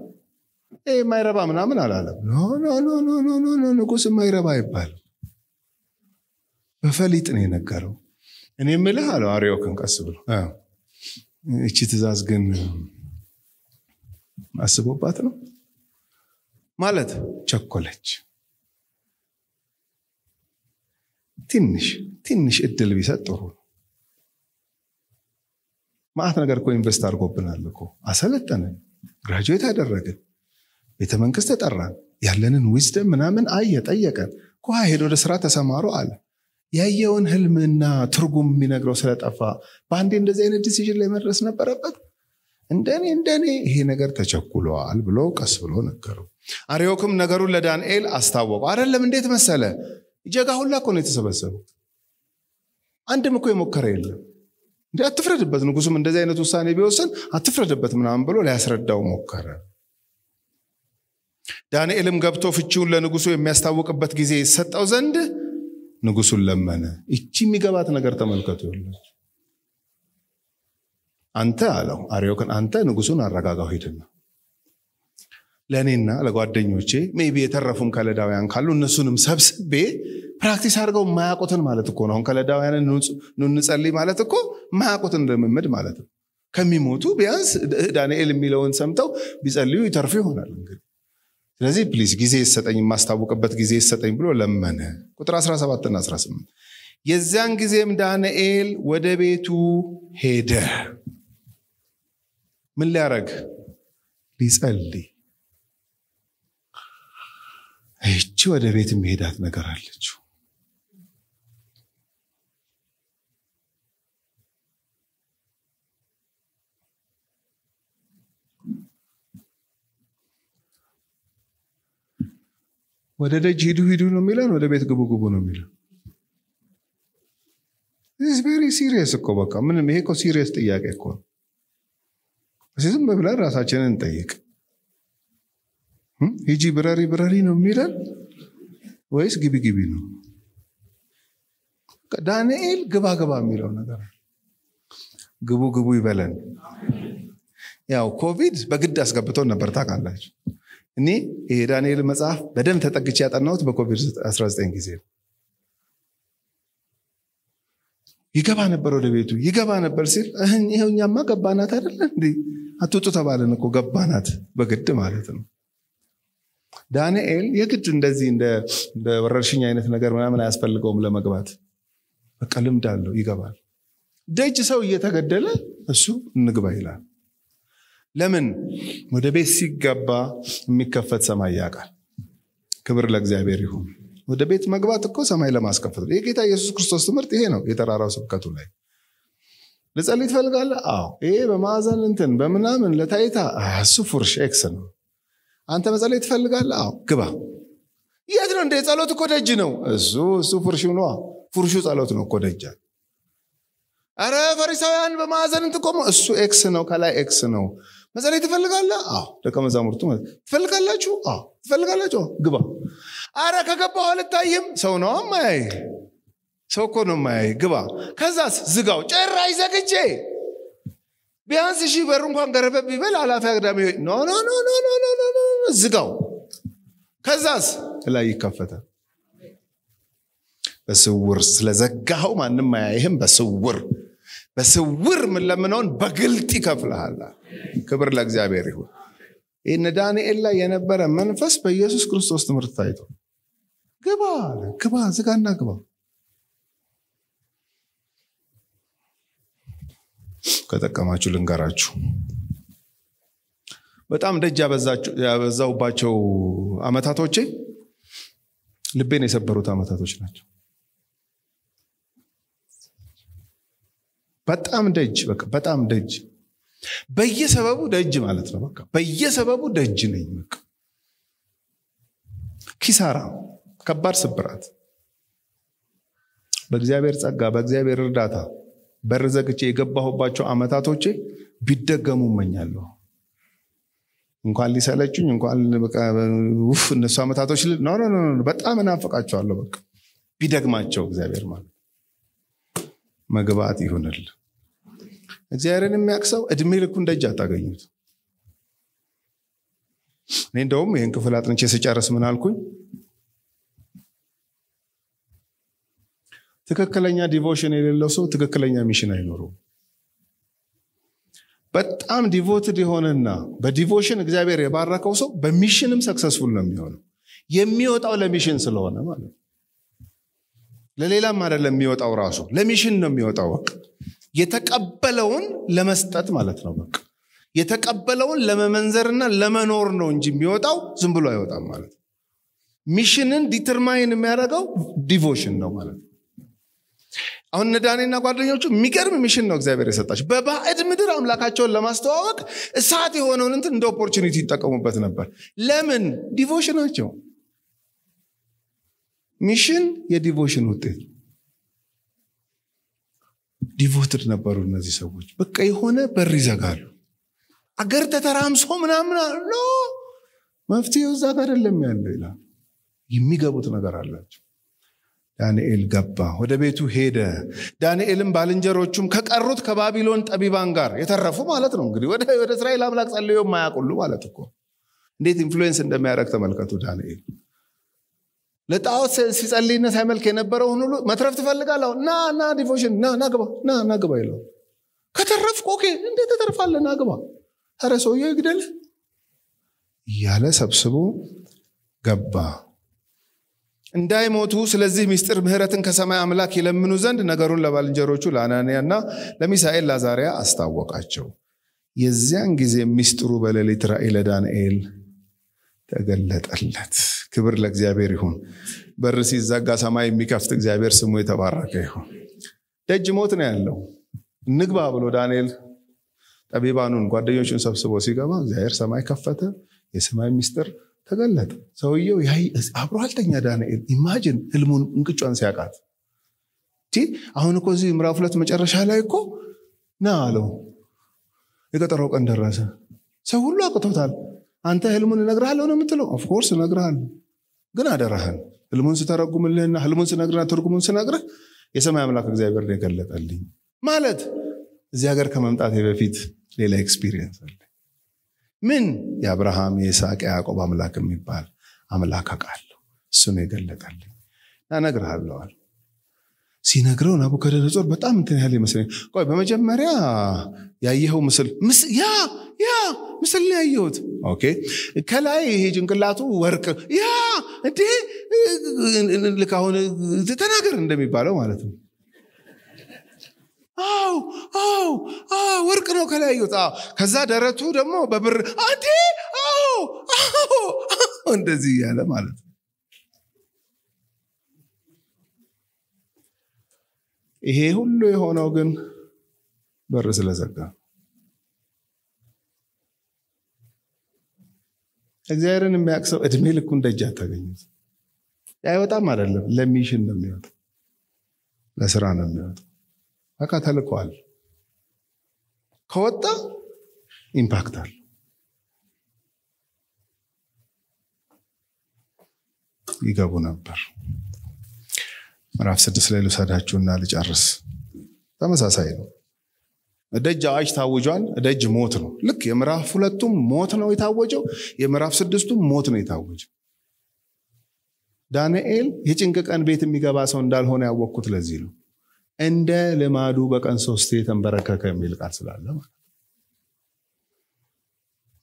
ይህ የማይረባ ምናምን አላለም። ኖ ንጉስ የማይረባ አይባልም። በፈሊጥ ነው የነገረው። እኔ ምልህ አለው አርዮክን ቀስ ብሎ እቺ ትእዛዝ ግን አስቦባት ነው ማለት ቸኮለች። ትንሽ ትንሽ እድል ቢሰጥ ጥሩ ነው። መአት ነገር እኮ invest አድርጎብናል እኮ አሰለጠንን፣ graduate አደረግን፣ ቤተ መንግስት ተጠራን፣ ያለንን wisdom ምናምን አየ፣ ጠየቀን፣ ሄዶ ወደ ስራ ተሰማሩ አለ። ያየውን ህልምና ትርጉም የሚነግረው ስለጠፋ በአንዴ እንደዚህ አይነት decision ላይ መድረስ ነበረበት። እንደኔ እንደኔ ይሄ ነገር ተቸኩለዋል ብሎ ቀስ ብሎ ነገረው። አርዮክም ነገሩን ለዳንኤል አስታወቀው። አይደለም እንዴት መሰለ፣ ጀጋ ሁላ እኮ ነው የተሰበሰበው። አንድም እኮ የሞከረ የለም። እንዲ አትፍረድበት፣ ንጉሱም እንደዚህ አይነት ውሳኔ ቢወስን አትፍረድበት ምናምን ብሎ ሊያስረዳው ሞከረ። ዳንኤልም ገብቶ ፍቺውን ለንጉሱ የሚያስታውቅበት ጊዜ ይሰጠው ዘንድ ንጉሱን ለመነ። እቺ የሚገባት ነገር ተመልከቱ። ይላችሁ አንተ አለው አርዮክን፣ አንተ ንጉሱን አረጋጋው ሂድና ለእኔና ለጓደኞቼ maybe የተረፉም ከለዳውያን ካሉ እነሱንም ሰብስቤ practice አድርገው የማያውቁትን ማለት እኮ ነው። አሁን ከለዳውያንን እንጸልይ ማለት እኮ የማያውቁትን ልምምድ ማለት ነው። ከሚሞቱ ቢያንስ ዳንኤል የሚለውን ሰምተው ቢጸልዩ ይተርፉ ይሆናል እንግዲህ ስለዚህ please ጊዜ ይሰጠኝ የማስታውቅበት ጊዜ ይሰጠኝ ብሎ ለመነ። ቁጥር 17 እና 18 የዚያን ጊዜም ዳንኤል ወደ ቤቱ ሄደ። ምን ሊያረግ? ሊጸልይ። ይቺ ወደ ቤት የሚሄዳት ነገር አለችው። ወደ ደጅ ሂዱ ሂዱ ነው የሚለን፣ ወደ ቤት ግቡ ግቡ ነው የሚለን። very serious እኮ በቃ ምንም ይሄ እኮ serious ጥያቄ እኮ ነው። ዝም ብለን ራሳችንን እንጠይቅ። ሂጂ ብረሪ ብረሪ ነው የሚለን ወይስ ግቢ ግቢ ነው? ዳንኤል ግባ ግባ የሚለው ነገር ግቡ ግቡ ይበለን። ያው ኮቪድ በግድ አስገብቶን ነበር ታውቃላችሁ። እኔ ይሄ ዳንኤል መጽሐፍ በደንብ ተጠግቼ ያጠናሁት በኮቪድ-19 ጊዜ ነው። ይገባ ነበር ወደ ቤቱ ይገባ ነበር ሲል ይኸው እኛማ ገባናት አይደለ እንዲ አትውጡ ተባለን እኮ ገባናት በግድ ማለት ነው። ዳንኤል የግድ እንደዚህ እንደ ወረርሽኝ አይነት ነገር ምናምን አያስፈልገውም ለመግባት። በቃ ልምድ አለው ይገባል። ደጅ ሰው እየተገደለ እሱ እንግባ ይላል። ለምን ወደ ቤት ሲገባ የሚከፈት ሰማይ ያውቃል። ክብር ለእግዚአብሔር ይሁን። ወደ ቤት መግባት እኮ ሰማይ ለማስከፈት ነው። የጌታ ኢየሱስ ክርስቶስ ትምህርት ይሄ ነው። የተራራው ስብከቱ ላይ ልጸልይ ትፈልጋለህ? አዎ። ይሄ በማዕዘን እንትን በምናምን ለታይታ እሱ ፉርሽ X ነው። አንተ መጸለይ ትፈልጋለህ? አዎ። ግባ። የት ነው እንደ ጸሎት እኮ ደጅ ነው። እሱ እሱ ፉርሹ ነው። ፉርሹ ጸሎት ነው እኮ ደጃ። አረ ፈሪሳውያን በማዕዘን እንትን ቆሞ እሱ X ነው፣ ከላይ X ነው። መጸለይ ትፈልጋለህ? አዎ። ደቀ መዛሙርቱ ትፈልጋላችሁ? አዎ። ትፈልጋላችሁ? ግባ። አረ ከገባሁ አልታይም። ሰው ነው ማያይ ሰው እኮ ነው ማያይ። ግባ። ከዛስ ዝጋው። ጭራሽ ዘግቼ ቢያንስ ሺህ በር እንኳን ገረበብ ቢበል አላፊ አግዳሚ no no no no no no no ዝጋው። ከዛስ ላይ ይከፈታል። በስውር ስለዘጋኸው ማንም አያይህም። በስውር በስውር የምንለምነውን በግልጥ ይከፍልሃል። ክብር ለእግዚአብሔር ይሁን። ይህን ዳንኤል ላይ የነበረ መንፈስ በኢየሱስ ክርስቶስ ትምህርት ታይቶ ግባ ግባ፣ ዝጋና ግባ። ከጠቀማችሁ ልንገራችሁ። በጣም ደጅ ያበዛሁባቸው አመታቶቼ ልቤን የሰበሩት አመታቶች ናቸው። በጣም ደጅ በቃ በጣም ደጅ በየሰበቡ ደጅ ማለት ነው። በቃ በየሰበቡ ደጅ ነኝ። በቃ ኪሳራ፣ ከባድ ስብራት በእግዚአብሔር ጸጋ በእግዚአብሔር እርዳታ በር ዘግቼ የገባሁባቸው አመታቶቼ ቢደገሙ እመኛለሁ። እንኳን ሊሰለችኝ እንኳን ውፍ እነሱ አመታቶች ኖ በጣም እናፍቃቸዋለሁ። በቃ ቢደግማቸው እግዚአብሔር ማለት መግባት ይሁንል። እግዚአብሔርን የሚያቅሰው እድሜ ልኩን ደጅ አታገኙት። እኔ እንደውም ይህን ክፍል አጥንቼ ስጨርስ ምን አልኩኝ? ትክክለኛ devotion የሌለው ሰው ትክክለኛ mission አይኖረውም። በጣም devoted የሆነና በ devotion እግዚአብሔር የባረከው ሰው በ mission ም successful ነው የሚሆነው። የሚወጣው ለ mission ስለሆነ ማለት ለሌላም አይደለም የሚወጣው፣ ራሱ ለ mission ነው የሚወጣው። በቃ የተቀበለውን ለመስጠት ማለት ነው። በቃ የተቀበለውን ለመመንዘርና ለመኖር ነው እንጂ የሚወጣው ዝም ብሎ አይወጣም ማለት ነው። mission ን determine የሚያደርገው devotion ነው ማለት ነው። አሁን እነ ጓደኞቹ የሚገርም mission ነው እግዚአብሔር የሰጣቸው። በባዕድ ምድር አምላካቸውን ለማስተዋወቅ እሳት የሆነውን እንትን እንደ opportunity ይጠቀሙበት ነበር። ለምን? devotion ኣቸው። mission የ devotion ውጤት devoted ነበሩ እነዚህ ሰዎች። በቃ የሆነ በር ይዘጋሉ። አገር ተተራምሶ ምናምን no መፍትሄው እዛ ጋር አይደለም ያለው ይላል። የሚገቡት ነገር አላቸው። ዳንኤል ገባ፣ ወደ ቤቱ ሄደ። ዳንኤልም ባልንጀሮቹም ከቀሩት ከባቢሎን ጠቢባን ጋር የተረፉ ማለት ነው። እንግዲህ ወደ እስራኤል አምላክ ጸልዮ የማያውቁሉ ማለት እኮ እንዴት influence እንደሚያደርግ ተመልከቱ። ዳንኤል ለጣዖት ሲጸልይና ሳይመልክ የነበረውን ሁሉ መትረፍ ትፈልጋለህ? ና ና devotion ና ና ግባ ና ና ግባ ይለው። ከተረፍክ okay፣ እንዴት ተተርፋለህ? ና ኧረ ሰውየው ይግደልህ እያለ ሰብስቦ ገባ። እንዳይሞቱ ስለዚህ ምስጢር ምሕረትን ከሰማይ አምላክ ይለምኑ ዘንድ ነገሩን ለባልንጀሮቹ ለአናንያና ለሚሳኤል ለአዛርያ አስታወቃቸው። የዚያን ጊዜ ምስጢሩ በሌሊት ራእይ ለዳንኤል ተገለጠለት። ክብር ለእግዚአብሔር ይሁን። በር ሲዘጋ ሰማይ የሚከፍት እግዚአብሔር ስሙ የተባረከ ይሁን። ደጅ ሞት ነው ያለው። እንግባ ብሎ ዳንኤል ጠቢባኑን ጓደኞቹን ሰብስቦ ሲገባ እግዚአብሔር ሰማይ ከፈተ። የሰማይ ምስጢር ተገለጠ። ሰውየው አብሮ አልተኛ ዳንኤል። imagine ህልሙን እንቅጯን ሲያውቃት አሁን እኮ እዚህ ምዕራፍ ሁለት መጨረሻ ላይ እኮ ና አለው። የቀጠሮው ቀን ደረሰ። ሰው ሁሉ አቅቶታል። አንተ ህልሙን እነግርሃለሁ ነው የምትለው? of course እነግርሃለሁ፣ ግን አደራህን ህልሙን ስተረጉምልህና ህልሙን ስነግርና ትርጉሙን ስነግርህ የሰማይ አምላክ እግዚአብሔር የገለጠልኝ ማለት እዚህ ሀገር ከመምጣቴ በፊት ሌላ experience አለ። ምን የአብርሃም የይስሐቅ የያዕቆብ አምላክ የሚባል አምላክ አውቃለሁ። እሱ ነው የገለጠልኝ እነግርሃለው አለው። ሲነግረው ናቡከደነጾር በጣም እንትን ያህል ይመስለኝ። ቆይ በመጀመሪያ ያየኸው ምስል ያ ምስል ነው ያየሁት። okay። ከላይ ይሄ ጭንቅላቱ ወርቅ። ያ! እንዴ! ልክ ተናገር እንደሚባለው ማለት ነው። አው አው ወርቅ ነው ከላይ ከዛ ደረቱ ደግሞ በብር። እንዴ! አው እንደዚህ እያለ ማለት ይሄ ሁሉ የሆነው ግን በር ስለዘጋ እግዚአብሔርን የሚያውቅ ሰው እድሜ ልኩን ደጅ አታገኙት። አይወጣም አይደለም፣ ለ mission ነው የሚወጣው፣ ለስራ ነው የሚወጣው። በቃ ተልከዋል። ከወጣ impact አለ። ይገቡ ነበር። ምዕራፍ ስድስት ላይ ልውሰዳችሁና ልጨርስ። ተመሳሳይ ነው። ደጅ አዋጅ ታውጇል። ደጅ ሞት ነው። ልክ የምዕራፍ ሁለቱም ሞት ነው የታወጀው፣ የምዕራፍ ስድስቱም ሞት ነው የታወጀው። ዳንኤል የጭንቅ ቀን ቤት የሚገባ ሰው እንዳልሆነ ያወቅኩት ለዚህ ነው። እንደ ልማዱ በቀን ሶስቴ የተንበረከከ የሚል ቃል ስላለ ማለት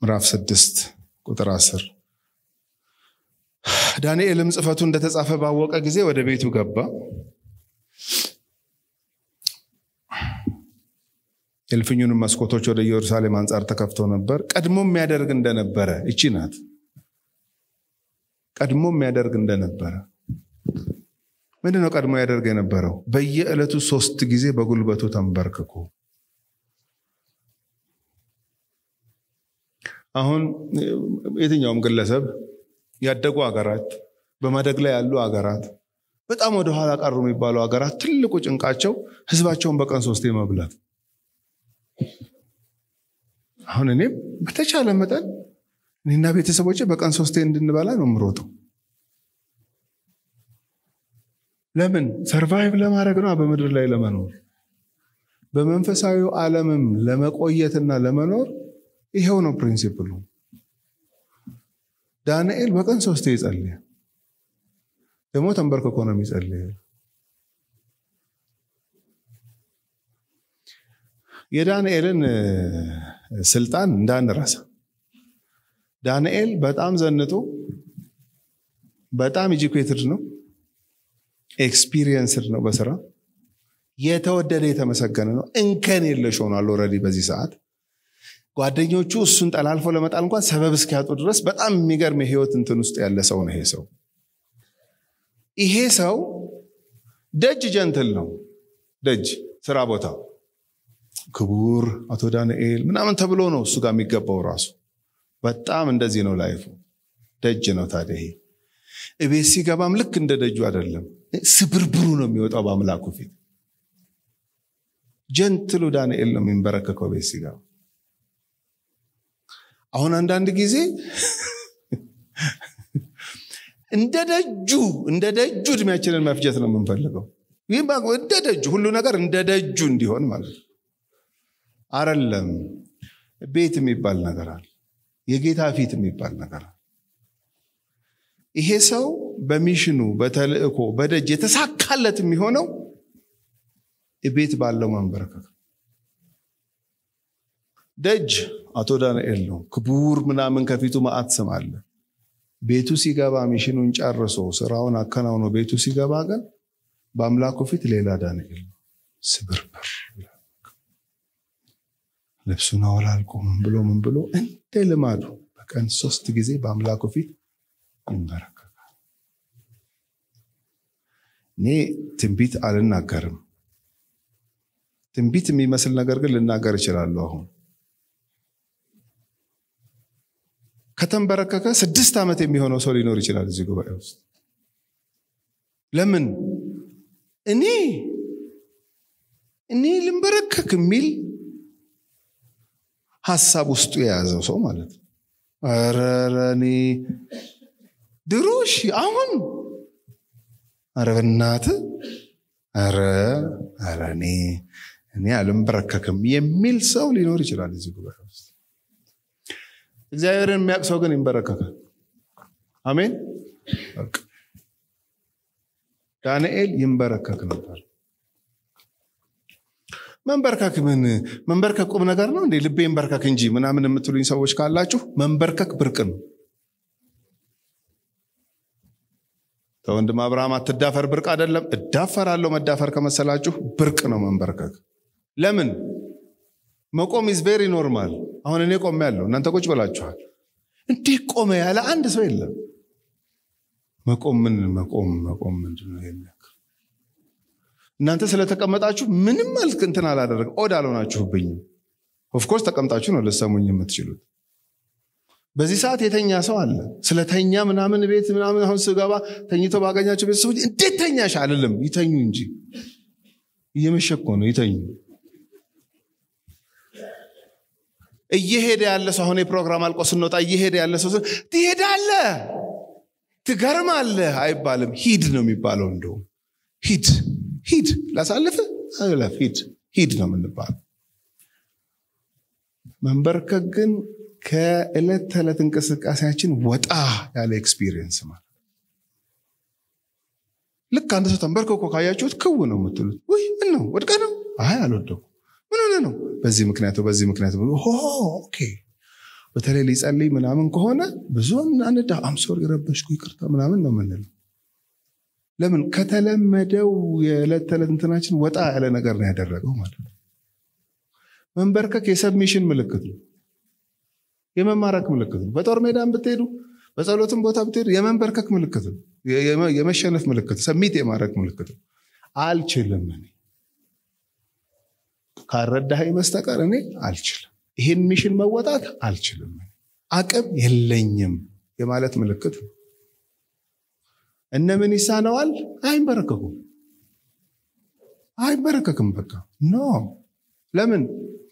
ምዕራፍ ስድስት ቁጥር አስር ዳንኤልም ጽሕፈቱ እንደተጻፈ ባወቀ ጊዜ ወደ ቤቱ ገባ። የእልፍኙንም መስኮቶች ወደ ኢየሩሳሌም አንጻር ተከፍተው ነበር። ቀድሞ የሚያደርግ እንደነበረ እቺ ናት። ቀድሞ የሚያደርግ እንደነበረ ምንድን ነው? ቀድሞ ያደርግ የነበረው በየዕለቱ ሶስት ጊዜ በጉልበቱ ተንበርክኮ አሁን የትኛውም ግለሰብ ያደጉ ሀገራት፣ በማደግ ላይ ያሉ ሀገራት፣ በጣም ወደኋላ ቀሩ የሚባሉ ሀገራት ትልቁ ጭንቃቸው ህዝባቸውን በቀን ሶስቴ መብላት። አሁን እኔም በተቻለ መጠን እኔና ቤተሰቦቼ በቀን ሶስቴ እንድንበላ ነው የምሮጠው። ለምን? ሰርቫይቭ ለማድረግ ነው፣ በምድር ላይ ለመኖር በመንፈሳዊ ዓለምም ለመቆየትና ለመኖር ይሄው ነው principle ኡ። ዳንኤል በቀን ሶስቴ ይጸልያል። ደግሞ ተንበርክኮ ነው የሚጸልየው። የዳንኤልን ስልጣን እንዳንረሳ። ዳንኤል በጣም ዘንጦ በጣም educated ነው፣ experienced ነው በስራ የተወደደ የተመሰገነ ነው። እንከን የለሽ ሆኗል። already በዚህ ሰዓት ጓደኞቹ እሱን ጠላልፎ ለመጣል እንኳን ሰበብ እስኪያጡ ድረስ በጣም የሚገርም የህይወት እንትን ውስጥ ያለ ሰው ነው ይሄ ሰው። ይሄ ሰው ደጅ gentle ነው። ደጅ ስራ ቦታ ክቡር አቶ ዳንኤል ምናምን ተብሎ ነው እሱ ጋር የሚገባው ራሱ። በጣም እንደዚህ ነው life ኡ። ደጅ ነው ታዲያ ይሄ እቤት ሲገባም ልክ እንደ ደጁ አይደለም፣ ስብርብሩ ነው የሚወጣው በአምላኩ ፊት። ጀንትሉ ዳንኤል ነው የሚንበረከከው ቤት ሲገባ። አሁን አንዳንድ ጊዜ እንደ ደጁ እንደ ደጁ እድሜያችንን መፍጀት ነው የምንፈልገው። ይህ እንደ ደጁ ሁሉ ነገር እንደ ደጁ እንዲሆን ማለት ነው። አረለም ቤት የሚባል ነገር አለ። የጌታ ፊት የሚባል ነገር አለ። ይሄ ሰው በሚሽኑ በተልእኮ በደጅ የተሳካለት የሚሆነው ቤት ባለው መንበረከክ ደጅ አቶ ዳንኤል ነው ክቡር ምናምን ከፊቱ መዓት ስም አለ። ቤቱ ሲገባ ሚሽኑን ጨርሶ ስራውን አከናውኖ ቤቱ ሲገባ ግን በአምላኩ ፊት ሌላ ዳንኤል ነው። ስብርብር ልብሱን አወላልቆ ምን ብሎ ምን ብሎ እንደ ልማዱ በቀን ሶስት ጊዜ በአምላኩ ፊት ይንበረከካል። እኔ ትንቢት አልናገርም። ትንቢት የሚመስል ነገር ግን ልናገር እችላለሁ። አሁን ከተንበረከከ ስድስት ዓመት የሚሆነው ሰው ሊኖር ይችላል እዚህ ጉባኤ ውስጥ። ለምን እኔ እኔ ልንበረከክ የሚል ሀሳብ ውስጡ የያዘው ሰው ማለት ነው። ኧረ እኔ ድሮሽ አሁን ኧረ በእናትህ ኧረ ኧረ እኔ እኔ አልንበረከክም የሚል ሰው ሊኖር ይችላል እዚህ ጉባኤ ውስጥ። እግዚአብሔርን የሚያውቅ ሰው ግን ይንበረከካል። አሜን። ዳንኤል ይንበረከክ ነበር። መንበርከክ ምን መንበርከክ ቁም ነገር ነው እንዴ? ልቤ ይንበርከክ እንጂ ምናምን የምትሉኝ ሰዎች ካላችሁ መንበርከክ ብርቅ ነው። ወንድም አብርሃም አትዳፈር ብርቅ አይደለም። እዳፈራለሁ መዳፈር ከመሰላችሁ ብርቅ ነው መንበርከክ። ለምን መቆም is very normal። አሁን እኔ ቆሜ ያለው እናንተ ቁጭ ብላችኋል። እንዲህ ቆመ ያለ አንድ ሰው የለም። መቆም ምን መቆም መቆም ምንድን እናንተ ስለተቀመጣችሁ ምንም መልክ እንትን አላደረግም odd አልሆናችሁብኝም። of course ተቀምጣችሁ ነው ልሰሙኝ የምትችሉት። በዚህ ሰዓት የተኛ ሰው አለ። ስለተኛ ምናምን ቤት ምናምን አሁን ስገባ ተኝቶ ባገኛቸው ቤተሰቦች እንዴት ተኛሽ? አልልም ይተኙ እንጂ። እየመሸ እኮ ነው ይተኙ። እየሄደ ያለ ሰው አሁን ፕሮግራም አልቆ ስንወጣ እየሄደ ያለ ሰው ትሄዳለ ትገርማለህ አይባልም። ሂድ ነው የሚባለው እንደውም። ሂድ ሂድ ላሳልፍ ሂድ ሂድ ነው የምንባለው። መንበርከክ ግን ከዕለት ተዕለት እንቅስቃሴያችን ወጣ ያለ experience ማለት ልክ አንድ ሰው ተንበርክኮ ካያችሁት ክው ነው የምትሉት። ውይ ምን ነው? ወድቆ ነው? አይ አልወደቁ ምን ሆኖ ነው? በዚህ ምክንያቱ በዚህ ምክንያቱ okay። በተለይ ሊጸልይ ምናምን ከሆነ ብዙ እንደ am sorry የረበሽኩ ይቅርታ ምናምን ነው የምንለው ለምን? ከተለመደው የዕለት ተዕለት እንትናችን ወጣ ያለ ነገር ነው ያደረገው ማለት ነው። መንበርከክ የ submission ምልክት ነው። የመማረክ ምልክት ነው። በጦር ሜዳም ብትሄዱ በጸሎትም ቦታ ብትሄዱ የመንበርከክ ምልክት ነው። የመሸነፍ ምልክት submit የማድረግ ምልክት ነው። አልችልም እኔ። ካልረዳኸኝ በስተቀር እኔ አልችልም። ይህን mission መወጣት አልችልም አቅም የለኝም የማለት ምልክት ነው እነ ምን ይሳነዋል አይንበረከኩም። አይንበረከክም በቃ። no። ለምን?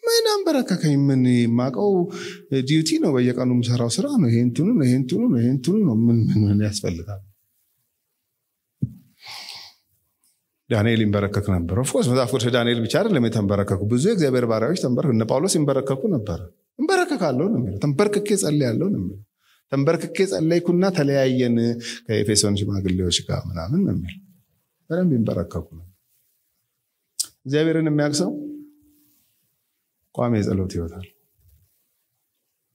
ምን አንበረከከኝ? ምን የማቀው duty ነው። በየቀኑ የምሰራው ስራ ነው። ይሄ እንትኑ ነው ይሄ እንትኑ ነው ይሄ እንትኑ ነው። ምን ምን ያስፈልጋል? ዳንኤል ይንበረከክ ነበር። of course መጽሐፍ ቅዱስ ዳንኤል ብቻ አይደለም የተንበረከከው። ብዙ የእግዚአብሔር ባሪያዎች ተንበረከኩ እነ ጳውሎስ ይንበረከኩ ነበረ እንበረከካለሁ ነው የሚለው። ተንበርክኬ ጸልያለሁ ነው የሚለው ተንበርክኬ ጸለይኩና ተለያየን። ከኤፌሶን ሽማግሌዎች ጋር ምናምን የሚለው። በደንብ ይንበረከኩ ነው። እግዚአብሔርን የሚያውቅ ቋሚ የጸሎት ይወታል